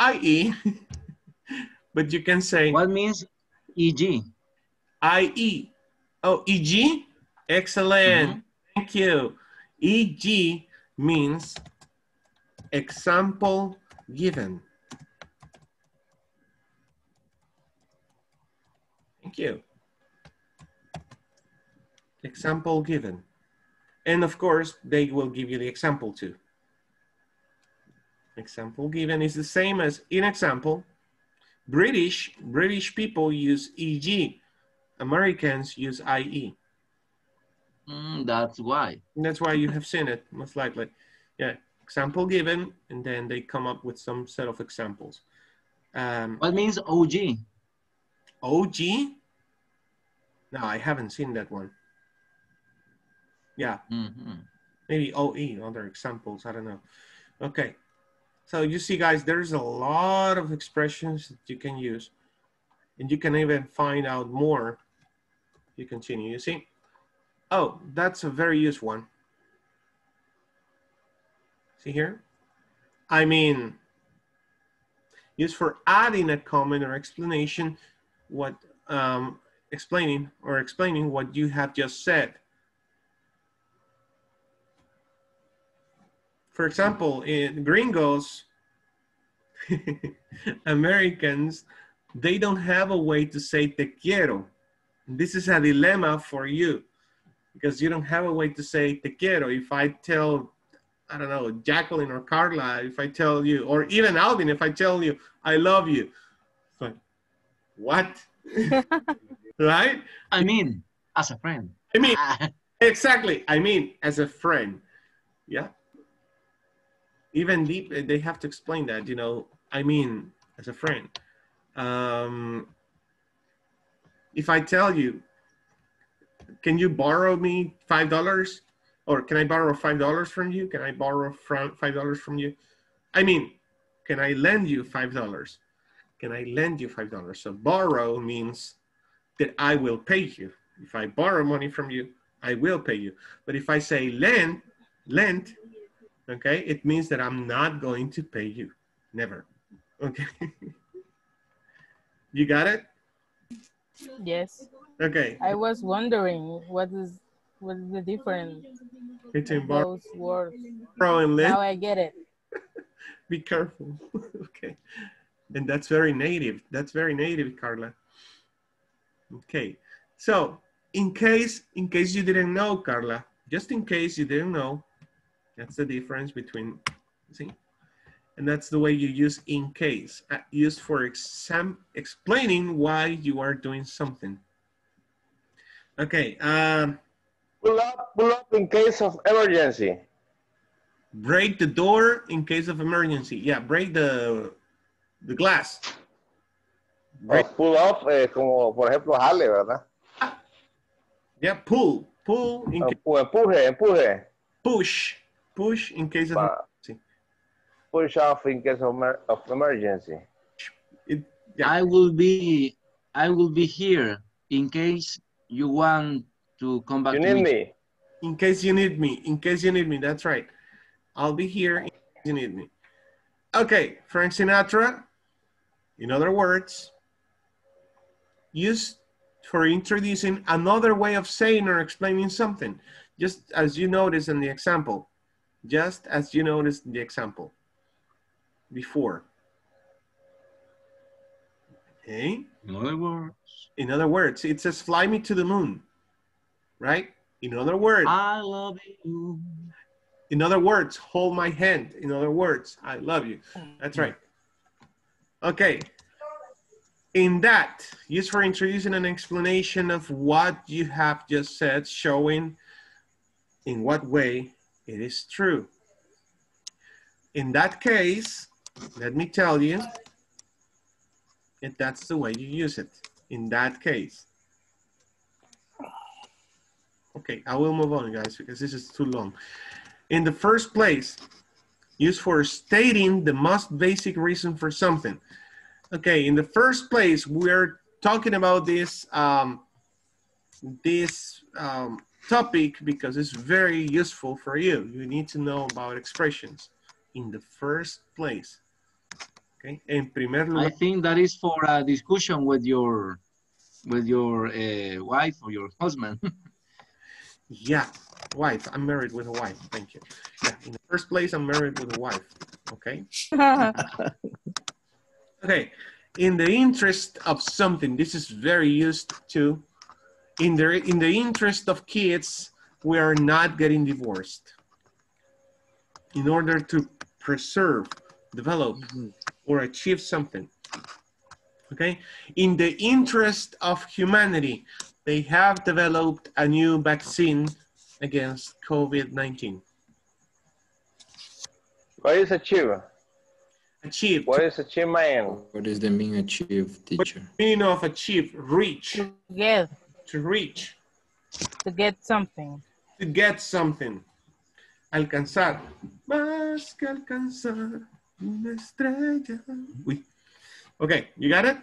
Speaker 5: IE, but you can say
Speaker 1: What means EG?
Speaker 5: IE. Oh, EG? Excellent. Mm-hmm. Thank you. EG means example given. Thank you. Example given. And of course, they will give you the example too. Example given is the same as in example. British, British people use EG. Americans use IE.
Speaker 1: Mm, that's why.
Speaker 5: And that's why you have seen it, most likely. Yeah, example given, and then they come up with some set of examples. Um,
Speaker 1: What means OG?
Speaker 5: OG? No, I haven't seen that one. Yeah,
Speaker 1: Mhm.
Speaker 5: maybe OE, other examples, I don't know. Okay, so you see guys, there's a lot of expressions that you can use and you can even find out more you continue, you see? Oh, that's a very used one. See here? I mean, used for adding a comment or explanation, what, um, explaining or explaining what you have just said. For example, in gringos, Americans, they don't have a way to say te quiero. This is a dilemma for you because you don't have a way to say te quiero. If I tell, I don't know, Jacqueline or Carla, if I tell you, or even Alvin, if I tell you, I love you, it's like, what? right?
Speaker 1: I mean, as a friend.
Speaker 5: I mean, exactly. I mean, as a friend. Yeah. Even deep, they have to explain that, you know. I mean, as a friend. Um, if I tell you, can you borrow me five dollars, or can I borrow five dollars from you? Can I borrow from five dollars from you? I mean, can I lend you five dollars? Can I lend you five dollars? So borrow means that I will pay you. If I borrow money from you, I will pay you. But if I say lend, lend, okay, it means that I'm not going to pay you. Never. Okay. you got it?
Speaker 6: Yes.
Speaker 5: Okay.
Speaker 6: I was wondering what is what is the difference
Speaker 5: Between
Speaker 6: those words.
Speaker 5: and lend.
Speaker 6: Now I get it.
Speaker 5: Be careful. okay. And that's very native. That's very native, Carla. Okay. So in case in case you didn't know, Carla, just in case you didn't know, that's the difference between see? And that's the way you use in case. Uh, used for exam explaining why you are doing something. Okay. Um,
Speaker 9: pull up, pull up in case of emergency.
Speaker 5: Break the door in case of emergency. Yeah, break the the glass.
Speaker 9: O pull up, eh, como por ejemplo jale, ¿verdad?
Speaker 5: Yeah, pull, pull in
Speaker 9: pu- empuje, empuje.
Speaker 5: push, push in case of
Speaker 9: Pa- Push off in case of, of emergency.
Speaker 17: I will be I will be here in case you want to come back
Speaker 9: You
Speaker 17: to
Speaker 9: need
Speaker 17: me.
Speaker 9: me.
Speaker 5: In case you need me. In case you need me. That's right. I'll be here in case you need me. Okay, Frank Sinatra. In other words, used for introducing another way of saying or explaining something. Just as you noticed in the example. Just as you noticed in the example before. Okay.
Speaker 17: In other words,
Speaker 5: In other words, it says fly me to the moon, right? In other words,
Speaker 17: I love you.
Speaker 5: in other words, hold my hand. In other words, I love you. That's right. Okay. In that, used for introducing an explanation of what you have just said, showing in what way it is true. In that case, let me tell you, if that's the way you use it. In that case. Okay, I will move on, guys, because this is too long. In the first place, used for stating the most basic reason for something. Okay, in the first place, we're talking about this um, this um, topic because it's very useful for you. You need to know about expressions in the first place. Okay, en primer
Speaker 17: I think that is for a discussion with your with your uh, wife or your husband.
Speaker 5: yeah, wife. I'm married with a wife. Thank you. Yeah, in the first place, I'm married with a wife. Okay. Okay, in the interest of something, this is very used to. In the in the interest of kids, we are not getting divorced. In order to preserve, develop, or achieve something. Okay, in the interest of humanity, they have developed a new vaccine against COVID-19.
Speaker 9: What is achieve?
Speaker 5: Achieve.
Speaker 9: What is achievement?
Speaker 12: What does the mean achieve, teacher?
Speaker 5: Meaning of achieve, reach,
Speaker 6: Get
Speaker 5: to reach.
Speaker 6: to get something.
Speaker 5: to get something. Alcanzar. Más que alcanzar una estrella. Uy. Okay, you got it?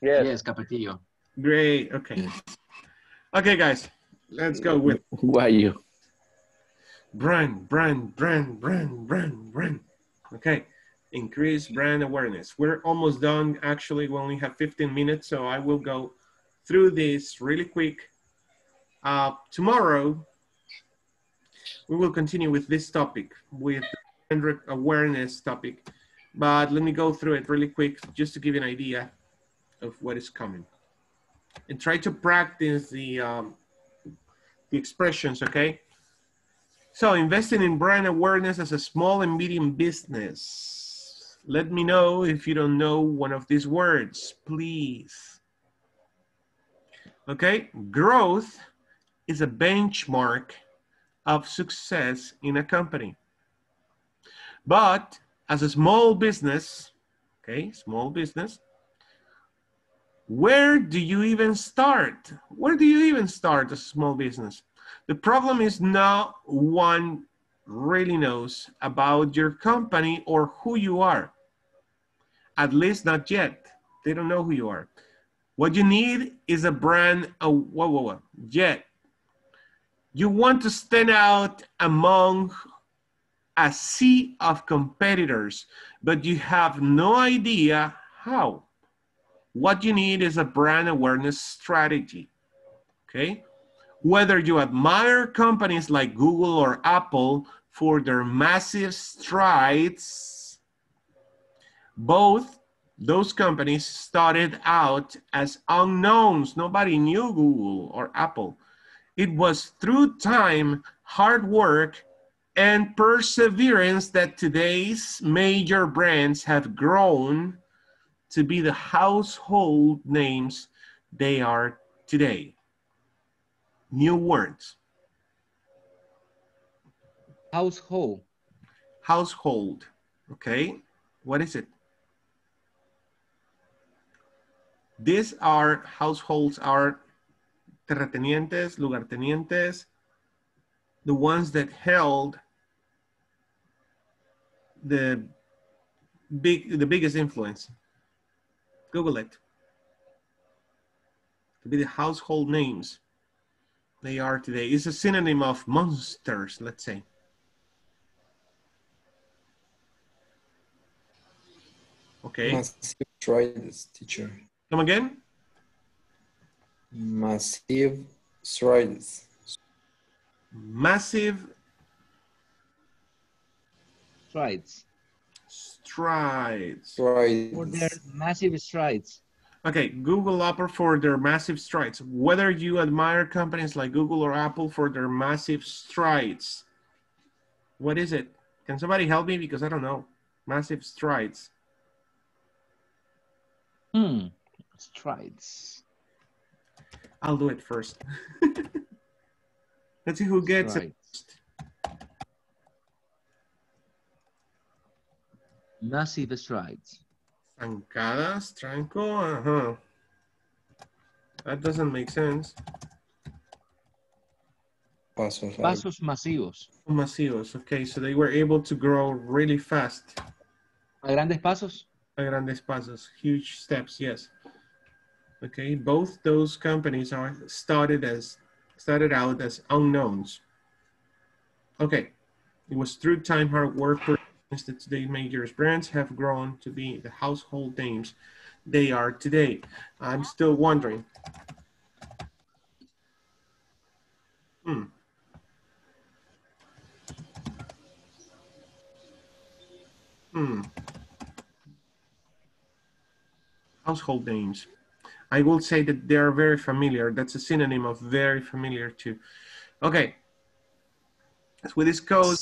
Speaker 9: Yes.
Speaker 17: Yes, Capetillo.
Speaker 5: Great. Okay. Okay, guys, let's go with
Speaker 8: Why you?
Speaker 5: brand, brand, brand, brand, brand, brand. Okay. Increase brand awareness. We're almost done. Actually, we only have 15 minutes, so I will go through this really quick. Uh, tomorrow, we will continue with this topic, with brand awareness topic. But let me go through it really quick just to give you an idea of what is coming. And try to practice the, um, the expressions, okay? So investing in brand awareness as a small and medium business. Let me know if you don't know one of these words, please. Okay, growth is a benchmark of success in a company. But as a small business, okay, small business, where do you even start? Where do you even start a small business? The problem is no one really knows about your company or who you are. At least not yet. They don't know who you are. What you need is a brand, a whoa, whoa, whoa, yet. You want to stand out among a sea of competitors, but you have no idea how. What you need is a brand awareness strategy, okay? Whether you admire companies like Google or Apple for their massive strides, both those companies started out as unknowns. Nobody knew Google or Apple. It was through time, hard work, and perseverance that today's major brands have grown to be the household names they are today. New words.
Speaker 1: Household.
Speaker 5: Household. Okay. What is it? These are households are terratenientes, lugartenientes, the ones that held the big the biggest influence. Google it. To be the household names they are today. It's a synonym of monsters, let's say. Okay.
Speaker 12: Massive this teacher.
Speaker 5: Come again?
Speaker 12: Massive strides.
Speaker 5: Massive
Speaker 1: strides.
Speaker 5: Strides.
Speaker 12: Strides.
Speaker 1: For their massive strides.
Speaker 5: Okay, Google Apple for their massive strides. Whether you admire companies like Google or Apple for their massive strides. What is it? Can somebody help me? Because I don't know. Massive strides.
Speaker 1: Hmm. Strides.
Speaker 5: I'll do it first. Let's see who gets it.
Speaker 1: Massive strides.
Speaker 5: Zancadas, tranco, uh-huh. That doesn't make sense.
Speaker 12: Pasos,
Speaker 1: Pasos masivos.
Speaker 5: Masivos, okay, so they were able to grow really fast.
Speaker 1: A grandes pasos?
Speaker 5: A grandes pasos, huge steps, yes. Okay, both those companies are started as started out as unknowns. Okay, it was through time, hard work, that today major brands have grown to be the household names they are today. I'm still wondering. Hmm. Hmm. Household names. I will say that they are very familiar. That's a synonym of very familiar too. Okay. With this code,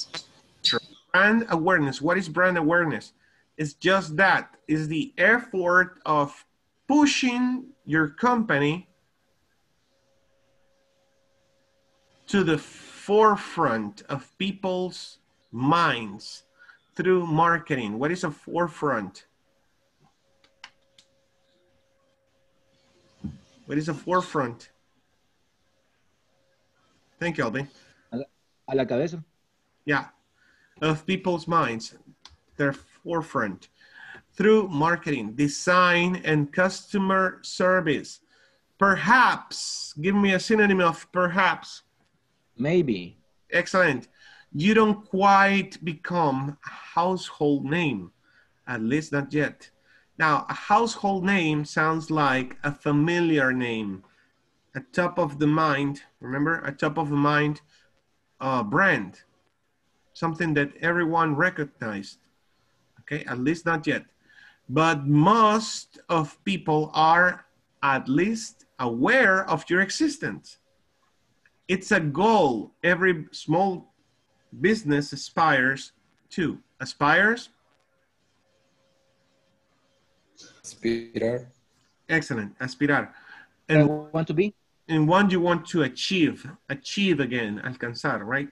Speaker 5: brand awareness. What is brand awareness? It's just that. It's the effort of pushing your company to the forefront of people's minds through marketing. What is a forefront? What is a forefront? Thank you, Alvin.
Speaker 1: A la cabeza.
Speaker 5: Yeah, of people's minds, their forefront, through marketing, design, and customer service. Perhaps, give me a synonym of perhaps.
Speaker 1: Maybe.
Speaker 5: Excellent. You don't quite become a household name, at least not yet. Now, a household name sounds like a familiar name, a top of the mind, remember, a top of the mind uh, brand something that everyone recognized. Okay, at least not yet. But most of people are at least aware of your existence. It's a goal every small business aspires to. Aspires?
Speaker 12: Aspirar.
Speaker 5: Excellent. Aspirar. And
Speaker 1: want to be?
Speaker 5: And one you want to achieve. Achieve again. Alcanzar, right?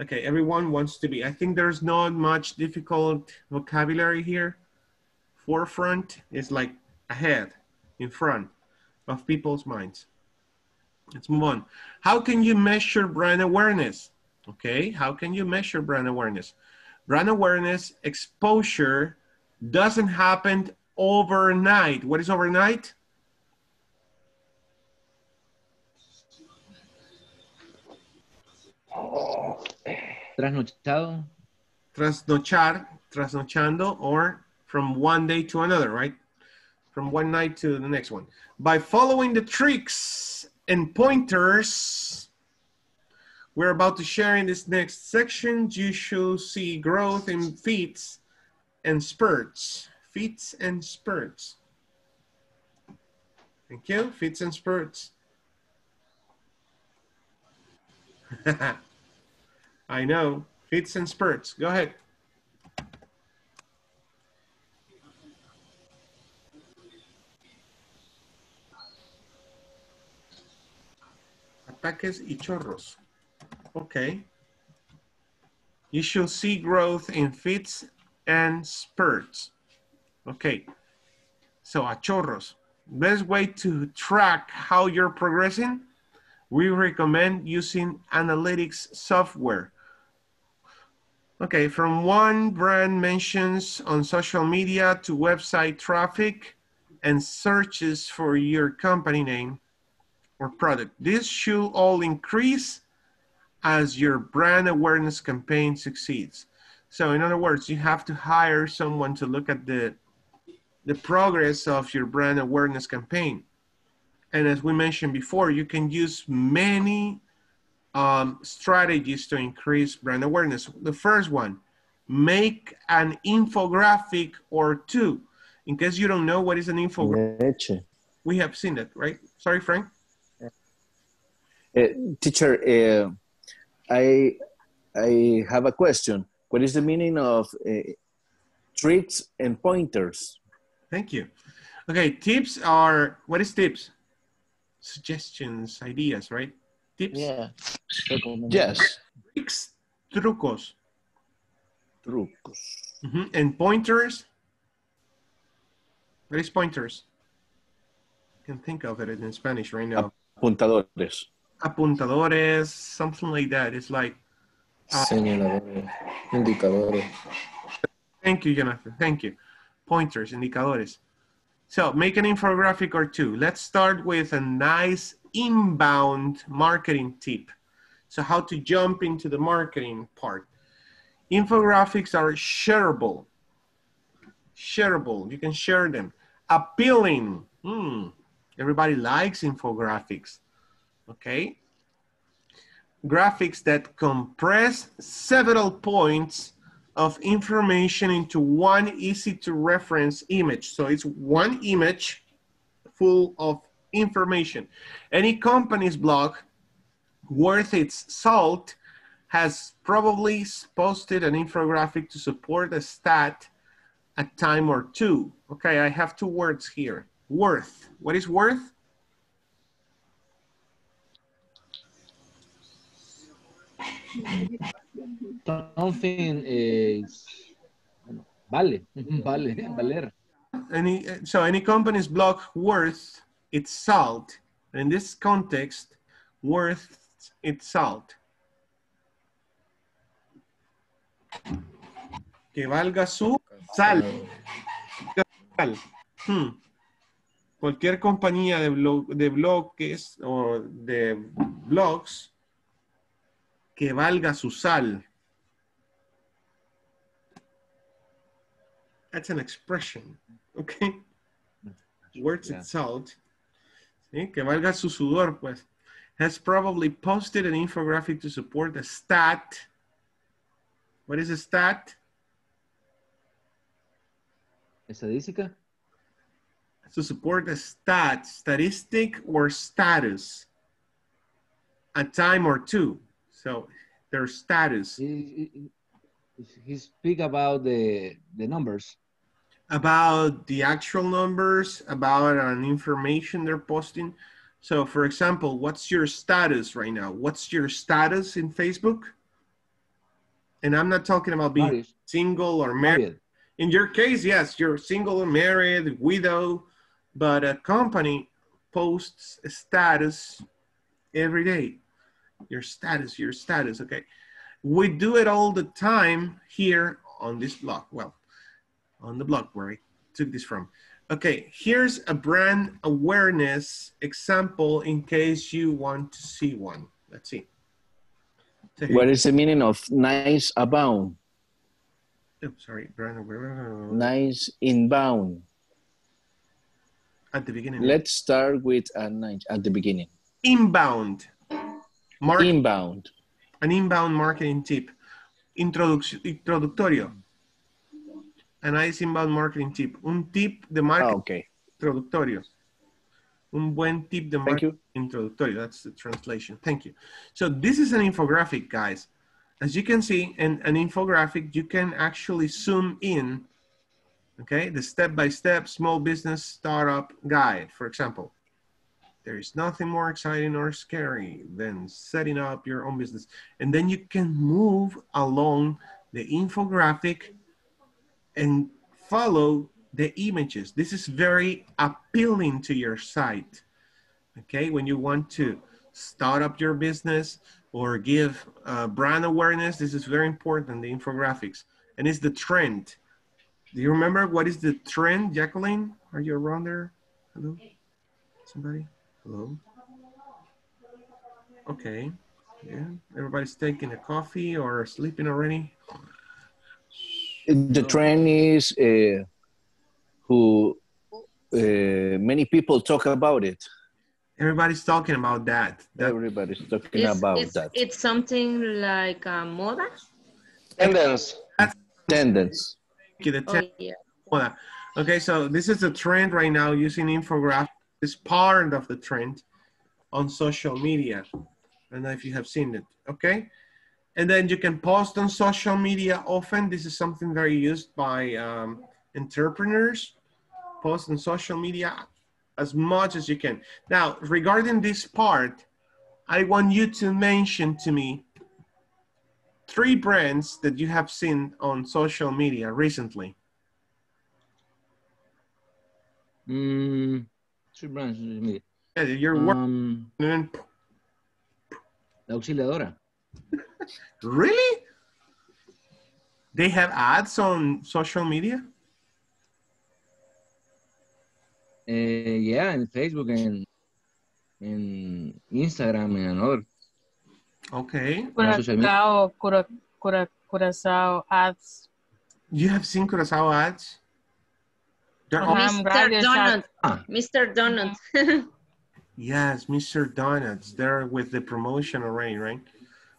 Speaker 5: Okay, everyone wants to be. I think there's not much difficult vocabulary here. Forefront is like ahead, in front of people's minds. Let's move on. How can you measure brand awareness? Okay, how can you measure brand awareness? Brand awareness exposure doesn't happen overnight. What is overnight?
Speaker 1: Trasnochado.
Speaker 5: Trasnochar, trasnochando, or from one day to another, right? From one night to the next one. By following the tricks and pointers we're about to share in this next section, you should see growth in feats and spurts. Feats and spurts. Thank you, feats and spurts. I know, feats and spurts. Go ahead. Ataques y chorros. Okay. You should see growth in fits and spurts. Okay. So a chorros. Best way to track how you're progressing, we recommend using analytics software. Okay, from one brand mentions on social media to website traffic and searches for your company name or product. This should all increase as your brand awareness campaign succeeds. So in other words, you have to hire someone to look at the, the progress of your brand awareness campaign. And as we mentioned before, you can use many um, strategies to increase brand awareness. The first one, make an infographic or two. In case you don't know what is an infographic, we have seen it, right? Sorry, Frank.
Speaker 8: Uh, teacher, uh, I I have a question. What is the meaning of uh, tricks and pointers?
Speaker 5: Thank you. Okay, tips are what is tips? Suggestions, ideas, right? Tips.
Speaker 8: Yeah. Yes.
Speaker 5: Tricks, trucos.
Speaker 8: Trucos.
Speaker 5: Mm -hmm. And pointers. What is pointers? I can think of it in Spanish right now.
Speaker 8: Apuntadores.
Speaker 5: Apuntadores, something like that. It's like.
Speaker 12: Uh, Señaladores, indicadores.
Speaker 5: Thank you, Jonathan. Thank you. Pointers, indicadores. So make an infographic or two. Let's start with a nice inbound marketing tip. So how to jump into the marketing part. Infographics are shareable. Shareable, you can share them. Appealing, hmm. everybody likes infographics, okay? Graphics that compress several points of information into one easy to reference image. So it's one image full of information. Any company's blog worth its salt has probably posted an infographic to support a stat a time or two. Okay, I have two words here. Worth. What is worth?
Speaker 1: Something is vale, vale, valer.
Speaker 5: Any, so any company's blog worth its salt. In this context, worth its salt. Que valga su sal. Hmm. Cualquier compañía de, blog, de bloques o de blogs que valga su sal. That's an expression, okay? Words
Speaker 1: Yeah.
Speaker 5: its salt. ¿sí? Que valga su sudor, pues. Has probably posted an infographic to support the stat. What is a stat?
Speaker 1: Estadística.
Speaker 5: to support the stat, statistic or status, a time or two. So their status.
Speaker 1: He, he, he speak about the the numbers.
Speaker 5: About the actual numbers, about an information they're posting. So for example, what's your status right now? What's your status in Facebook? And I'm not talking about being
Speaker 1: Married.
Speaker 5: single or married. In your case, yes, you're single or married, widow, but a company posts a status every day. Your status, your status, okay. We do it all the time here on this blog. Well, on the blog where I took this from. Okay, here's a brand awareness example in case you want to see one. Let's see. Take
Speaker 8: What is the meaning of nice abound?
Speaker 5: Oh, sorry, brand awareness.
Speaker 8: Nice inbound.
Speaker 5: At the beginning.
Speaker 8: Let's start with a nice at the beginning.
Speaker 5: Inbound. Mark,
Speaker 8: Inbound.
Speaker 5: an inbound marketing tip. Introduc- introductorio. A nice inbound marketing tip. Un tip de
Speaker 8: Ah,
Speaker 5: marketing
Speaker 8: okay.
Speaker 5: introductorio. Un buen tip de
Speaker 8: Thank
Speaker 5: marketing
Speaker 8: you.
Speaker 5: introductorio. That's the translation. Thank you. So this is an infographic, guys. As you can see, in an infographic, you can actually zoom in, okay, the step-by-step small business startup guide, for example. There is nothing more exciting or scary than setting up your own business. And then you can move along the infographic and follow the images. This is very appealing to your site. Okay, when you want to start up your business or give uh, brand awareness, this is very important, the infographics. And it's the trend. Do you remember what is the trend, Jacqueline? Are you around there? Hello? Somebody? Hello? Okay. Yeah. Everybody's taking a coffee or sleeping already.
Speaker 8: The trend is uh, who uh, many people talk about it.
Speaker 5: Everybody's talking about that. that
Speaker 8: Everybody's talking
Speaker 2: It's,
Speaker 8: about
Speaker 2: it's,
Speaker 8: that.
Speaker 2: it's something like a moda?
Speaker 9: Tendence.
Speaker 8: Tendence.
Speaker 5: the
Speaker 2: Oh,
Speaker 5: trend.
Speaker 2: yeah.
Speaker 5: Okay, so this is a trend right now using infographics. It's part of the trend on social media. I don't know if you have seen it. Okay. And then you can post on social media often. This is something very used by um, entrepreneurs. Post on social media as much as you can. Now, regarding this part, I want you to mention to me three brands that you have seen on social media recently.
Speaker 1: Mm, three brands. mire.
Speaker 5: You're working.
Speaker 1: Um, la auxiliadora.
Speaker 5: Really? They have ads on social media?
Speaker 1: Eh, yeah, in Facebook and in Instagram and another.
Speaker 5: Okay.
Speaker 1: on social media.
Speaker 6: Curacao, Cura, Cura, Curacao ads.
Speaker 5: You have seen Curacao ads? They're all,
Speaker 2: Mr.
Speaker 6: Radio
Speaker 2: Donut.
Speaker 1: Ah.
Speaker 2: Mr. Donut.
Speaker 5: yes, Mr. Donuts. They're with the promotion already, right?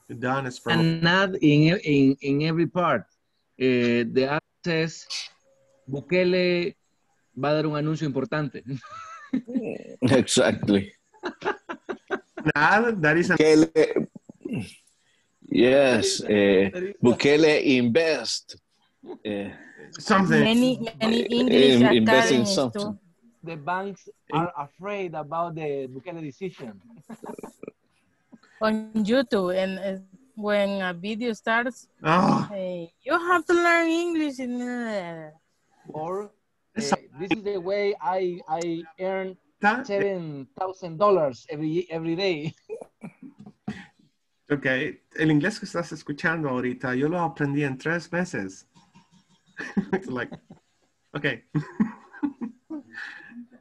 Speaker 5: The donuts promo.
Speaker 1: An ad in, in, in every part. Eh, the ad says, Bukele va a dar un anuncio importante.
Speaker 8: Exactly.
Speaker 5: An that is an
Speaker 8: Bukele, yes, uh, Bukele invest. Uh,
Speaker 5: something.
Speaker 6: Many, many English
Speaker 8: in- invest in something.
Speaker 6: too.
Speaker 1: The banks are afraid about the Bukele decision.
Speaker 6: on YouTube and uh, when a video starts,
Speaker 5: Oh,
Speaker 6: hey, you have to learn English. In, uh,
Speaker 1: Or eh, this is the way I, I earn $7,000 every, every day.
Speaker 5: ok. El inglés que estás escuchando ahorita, yo lo aprendí en tres meses. It's like, okay.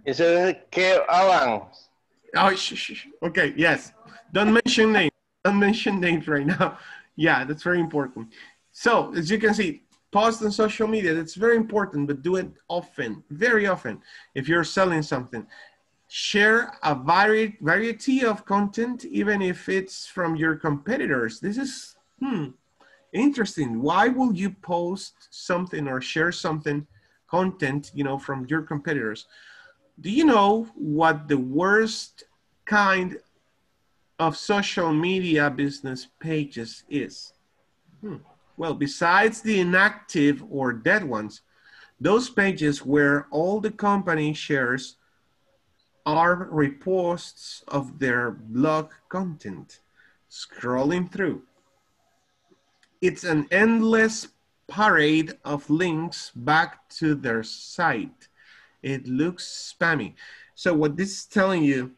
Speaker 9: Dice que hagan.
Speaker 5: Oh, sh- sh- okay, yes. Don't mention names. Don't mention names right now. Yeah, that's very important. So, as you can see, post on social media, that's very important, but do it often, very often. If you're selling something, share a vari- variety of content, even if it's from your competitors. This is hmm, interesting. Why will you post something or share something, content, you know, from your competitors? Do you know what the worst kind of social media business pages is? Hmm. Well, besides the inactive or dead ones, those pages where all the company shares are reposts of their blog content. Scrolling through. It's an endless parade of links back to their site. It looks spammy. So what this is telling you,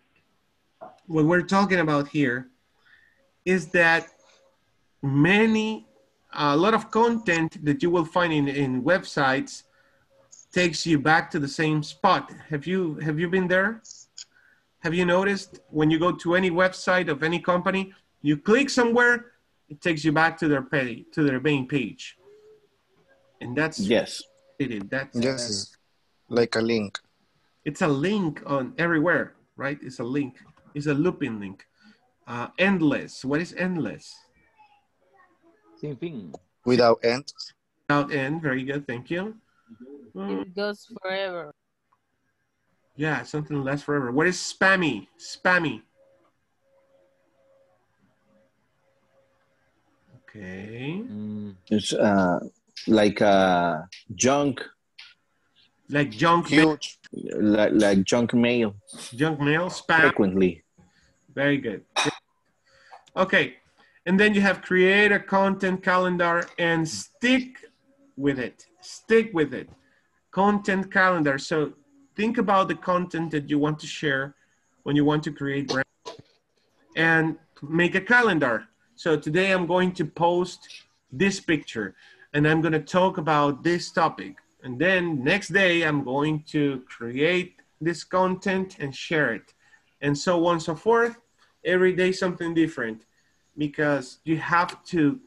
Speaker 5: what we're talking about here, is that many, a lot of content that you will find in, in websites takes you back to the same spot. Have you have you been there? Have you noticed when you go to any website of any company, you click somewhere, it takes you back to their page, to their main page. And that's
Speaker 8: yes.
Speaker 5: It, that's
Speaker 18: Yes, like a link.
Speaker 5: it's a link on everywhere, right? It's a link. It's a looping link. Uh, endless. What is endless?
Speaker 1: Same thing.
Speaker 18: Without end.
Speaker 5: Without end. Very good. Thank you. Mm,
Speaker 6: It goes forever.
Speaker 5: yeah, something less forever. What is spammy? Spammy. Okay.
Speaker 8: It's uh, like uh, junk.
Speaker 5: Like junk
Speaker 18: Huge.
Speaker 8: Like, like junk mail.
Speaker 5: Junk mail, spam.
Speaker 8: Frequently.
Speaker 5: Very good. Okay. And then you have create a content calendar and stick with it. Stick with it. Content calendar. So think about the content that you want to share when you want to create brand and make a calendar. So today I'm going to post this picture and I'm going to talk about this topic. And then next day I'm going to create this content and share it and so on and so forth. Every day something different because you have to,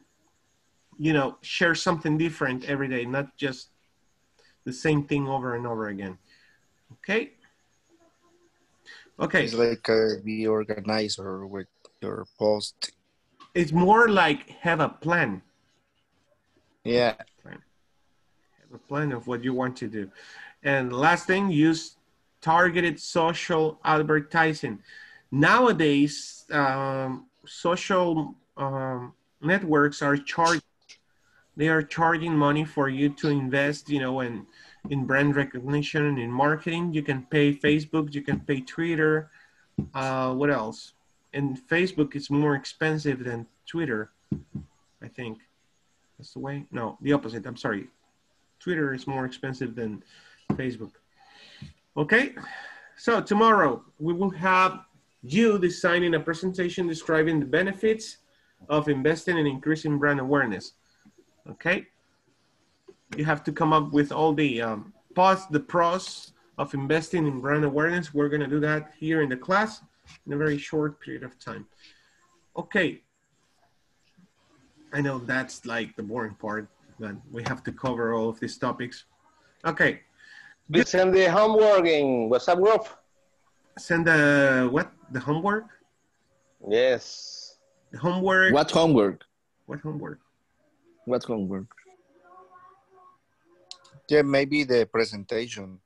Speaker 5: you know, share something different every day, not just the same thing over and over again. Okay. Okay.
Speaker 18: It's like uh, be organizer with your post.
Speaker 5: It's more like have a plan.
Speaker 18: Yeah.
Speaker 5: Have a plan of what you want to do. And last thing, use targeted social advertising. Nowadays, um, social um, networks are charged. They are charging money for you to invest, you know, in in brand recognition, in marketing. You can pay Facebook, you can pay Twitter. Uh, what else? And Facebook is more expensive than Twitter, I think. That's the way. No, the opposite. I'm sorry. Twitter is more expensive than Facebook. Okay, so tomorrow we will have you designing a presentation describing the benefits of investing and increasing brand awareness. Okay, you have to come up with all the um, pros, the pros of investing in brand awareness. We're gonna do that here in the class in a very short period of time. Okay, I know that's like the boring part, but we have to cover all of these topics. Okay.
Speaker 9: We send the homework in WhatsApp group.
Speaker 5: Send the what? The homework?
Speaker 9: Yes.
Speaker 5: The homework.
Speaker 8: What homework?
Speaker 5: What homework?
Speaker 8: What homework?
Speaker 18: Yeah, maybe the presentation.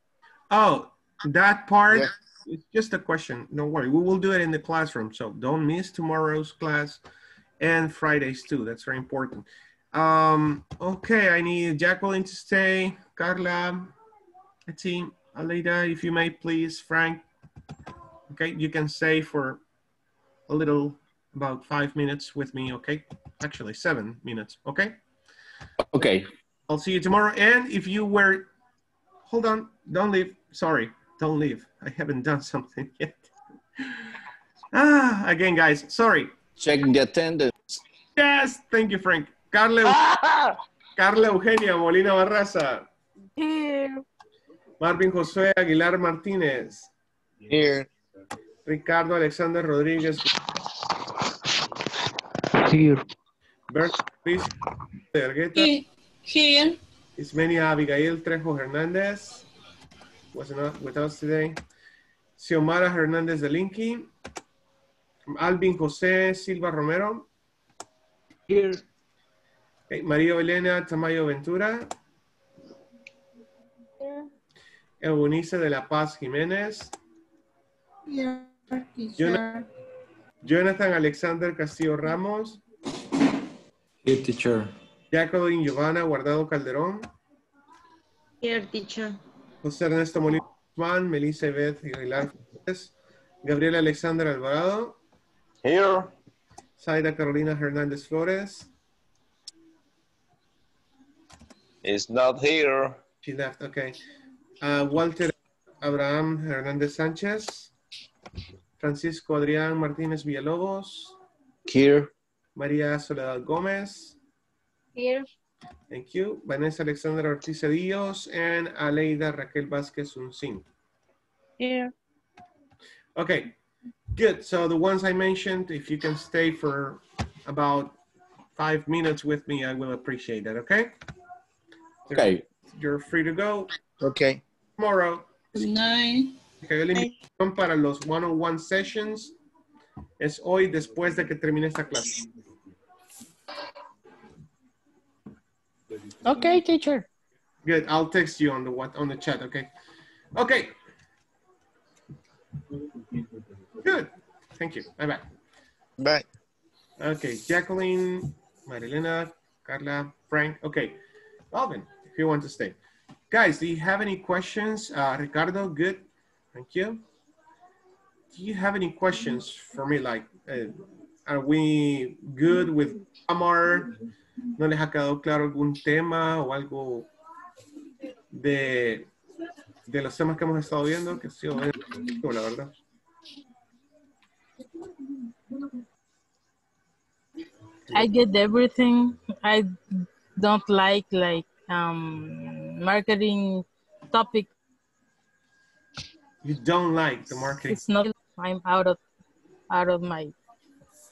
Speaker 5: Oh, that part.
Speaker 18: Yeah.
Speaker 5: It's just a question. Don't worry. We will do it in the classroom. So don't miss tomorrow's class and Fridays too. That's very important. Um, okay, I need Jacqueline to stay. Carla, team, Aleida, if you may please, Frank. Okay, you can stay for a little, about five minutes with me, okay? Actually, seven minutes, okay?
Speaker 8: Okay.
Speaker 5: I'll see you tomorrow. And if you were, hold on, don't leave. Sorry, don't leave. I haven't done something yet. ah, again, guys, sorry.
Speaker 8: Check the attendance.
Speaker 5: Yes, thank you, Frank. Carla, Carla Eugenia Molina Barraza.
Speaker 6: Here.
Speaker 5: Marvin Josué Aguilar Martínez.
Speaker 18: Here.
Speaker 5: Ricardo Alexander Rodríguez.
Speaker 1: Here.
Speaker 5: Bert Luis Argueta.
Speaker 7: Here.
Speaker 5: Ismenia Abigail Trejo Hernández. Was not with us today. Xiomara Hernández de Linky. Alvin José Silva Romero.
Speaker 1: Here.
Speaker 5: Okay, María Elena Tamayo Ventura. Eunice de la Paz Jiménez.
Speaker 13: Here.
Speaker 5: Jonathan Alexander Castillo Ramos.
Speaker 12: Here, teacher.
Speaker 5: Jacqueline Giovanna Guardado Calderón.
Speaker 2: Here, teacher.
Speaker 5: José Ernesto Molina Guzmán, Melissa Beth Aguilar Flores, Gabriela Alexander Alvarado.
Speaker 9: Here.
Speaker 5: Zaida Carolina Hernández Flores.
Speaker 9: Is not here.
Speaker 5: She left, okay. Uh, Walter Abraham Hernandez Sanchez. Francisco Adrián Martínez Villalobos.
Speaker 8: Here.
Speaker 5: María Soledad Gómez.
Speaker 7: Here.
Speaker 5: Thank you. Vanessa Alexandra Ortiz Cedillos and Aleida Raquel Vasquez Uncin.
Speaker 6: Here.
Speaker 5: Okay, good. So the ones I mentioned, if you can stay for about five minutes with me, I will appreciate that, okay?
Speaker 8: Okay.
Speaker 5: You're free to go.
Speaker 18: Okay.
Speaker 5: Tomorrow.
Speaker 2: Good night.
Speaker 5: Okay, la invitación para los one-on-one sessions es hoy después de que termine esta clase.
Speaker 6: Okay, teacher.
Speaker 5: Good. I'll text you on the what on the chat. Okay. Okay. Good. Thank you. Bye bye.
Speaker 18: Bye.
Speaker 5: Okay. Jacqueline, Marilena, Carla, Frank. Okay. Alvin, if you want to stay. Guys, do you have any questions? Uh, Ricardo, good. Thank you. Do you have any questions for me? Like, uh, are we good with grammar? ¿No les ha quedado claro algún tema o algo de, de los temas que hemos estado viendo? Que ha sido la verdad.
Speaker 6: I get everything. I don't like like um marketing topic.
Speaker 5: You don't like the marketing.
Speaker 6: It's not. I'm out of out of my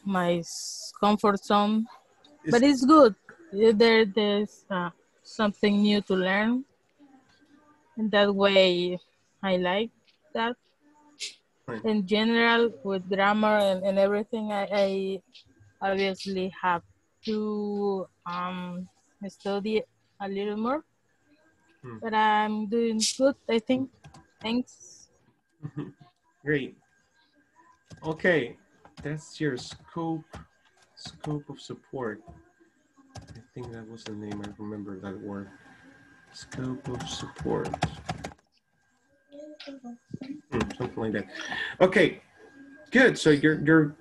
Speaker 6: my comfort zone, but it's good. There there's uh, something new to learn, and that way I like that. In general, with grammar and, and everything, I, I obviously have to um, study a little more.
Speaker 5: Hmm.
Speaker 6: But I'm doing good, I think. Thanks.
Speaker 5: Great. Okay, that's your scope, scope of support. I think that was the name, I remember that word. Scope of support. Hmm, something like that. Okay, good. So you're, you're,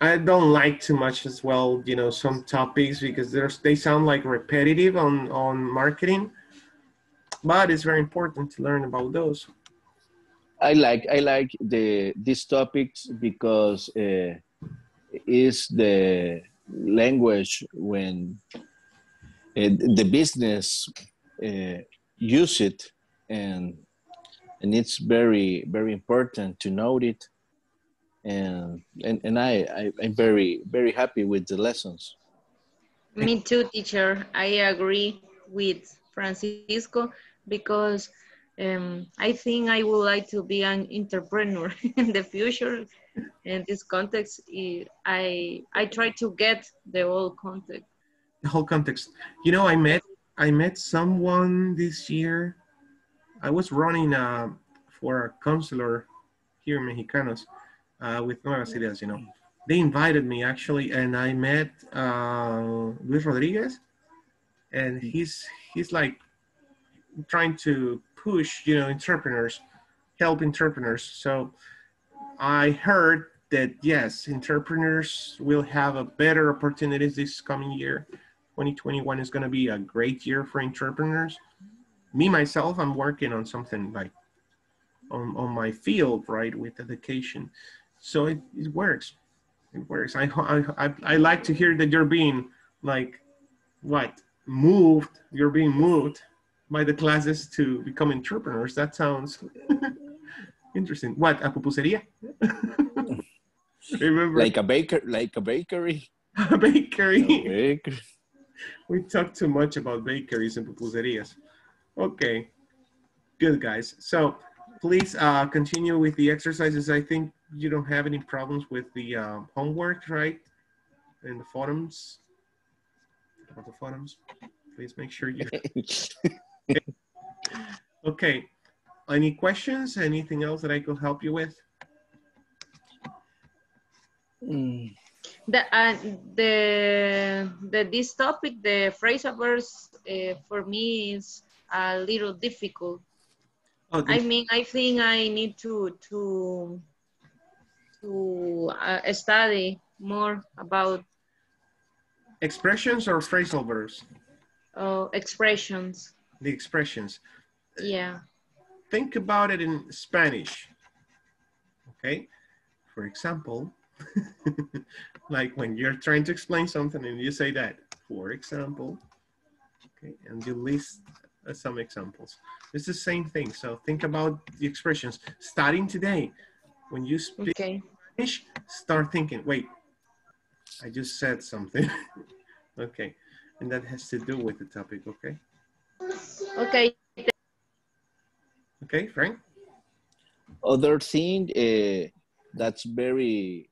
Speaker 5: I don't like too much as well, you know, some topics because there's, they sound like repetitive on, on marketing, but it's very important to learn about those.
Speaker 8: I like I like the these topics because uh, is the language when uh, the business uh, use it and and it's very very important to know it and and, and I, I I'm very very happy with the lessons.
Speaker 2: Me too, teacher. I agree with Francisco because um, I think I would like to be an entrepreneur in the future. In this context, I I try to get the whole context.
Speaker 5: the whole context. You know, I met I met someone this year. I was running uh, for a counselor here in Mejicanos uh, with Nuevas Ideas. You know, they invited me actually, and I met uh, Luis Rodriguez, and he's he's like trying to push you know entrepreneurs, help entrepreneurs. So I heard that yes, entrepreneurs will have a better opportunities this coming year. 2021 is going to be a great year for entrepreneurs. Me myself, I'm working on something like on, on my field, right, with education. So it, it works. It works. I, I I like to hear that you're being like what moved. You're being moved by the classes to become entrepreneurs. That sounds interesting. What a pupusería? Remember,
Speaker 8: Like a baker like a bakery.
Speaker 5: a bakery.
Speaker 8: A bakery.
Speaker 5: We talk too much about bakeries and pupuserias. Okay, good guys. So please uh, continue with the exercises. I think you don't have any problems with the uh, homework, right? In the forums. About the forums. Please make sure you. okay. Any questions? Anything else that I could help you with?
Speaker 2: The, uh, the, the this topic, the phrasal verbs, uh, for me is a little difficult.
Speaker 5: Oh,
Speaker 2: I mean, I think I need to to to uh, study more about
Speaker 5: Expressions or phrasal verbs?
Speaker 2: Oh, expressions.
Speaker 5: The expressions.
Speaker 2: Yeah.
Speaker 5: Think about it in Spanish. Okay. For example, like when you're trying to explain something and you say that, for example, okay, and you list uh, some examples. It's the same thing. So think about the expressions. Starting today, when you speak
Speaker 2: Okay.
Speaker 5: Spanish, start thinking, wait, I just said something. okay. And that has to do with the topic, okay?
Speaker 2: Okay.
Speaker 5: Okay, Frank?
Speaker 8: Other thing uh, that's very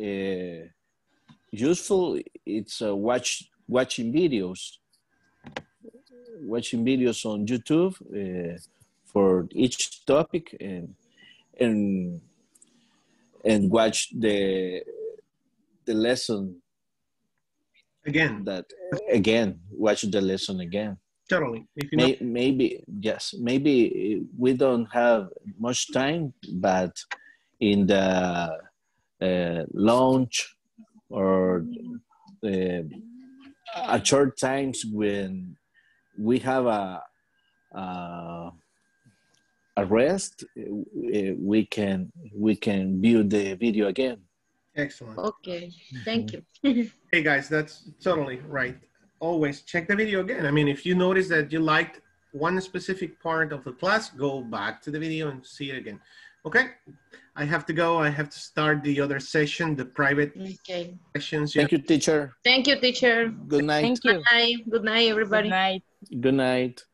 Speaker 8: uh, useful, it's uh, watch watching videos. Watching videos on YouTube uh, for each topic and and and watch the the lesson
Speaker 5: again.
Speaker 8: That again, watch the lesson again.
Speaker 5: Totally. If you
Speaker 8: May, maybe yes, maybe we don't have much time, but in the uh, lunch or uh, at short times when we have a a, a rest, uh, we can we can view the video again.
Speaker 5: Excellent.
Speaker 2: Okay. Thank you.
Speaker 5: Hey guys, that's totally right. Always check the video again. I mean, if you notice that you liked one specific part of the class, go back to the video and see it again. Okay, I have to go. I have to start the other session, the private
Speaker 2: Okay.
Speaker 5: sessions.
Speaker 8: Thank you, teacher.
Speaker 2: Thank you, teacher.
Speaker 8: Good night. Thank you.
Speaker 2: Good night. Good night, everybody.
Speaker 6: Good night.
Speaker 8: Good night.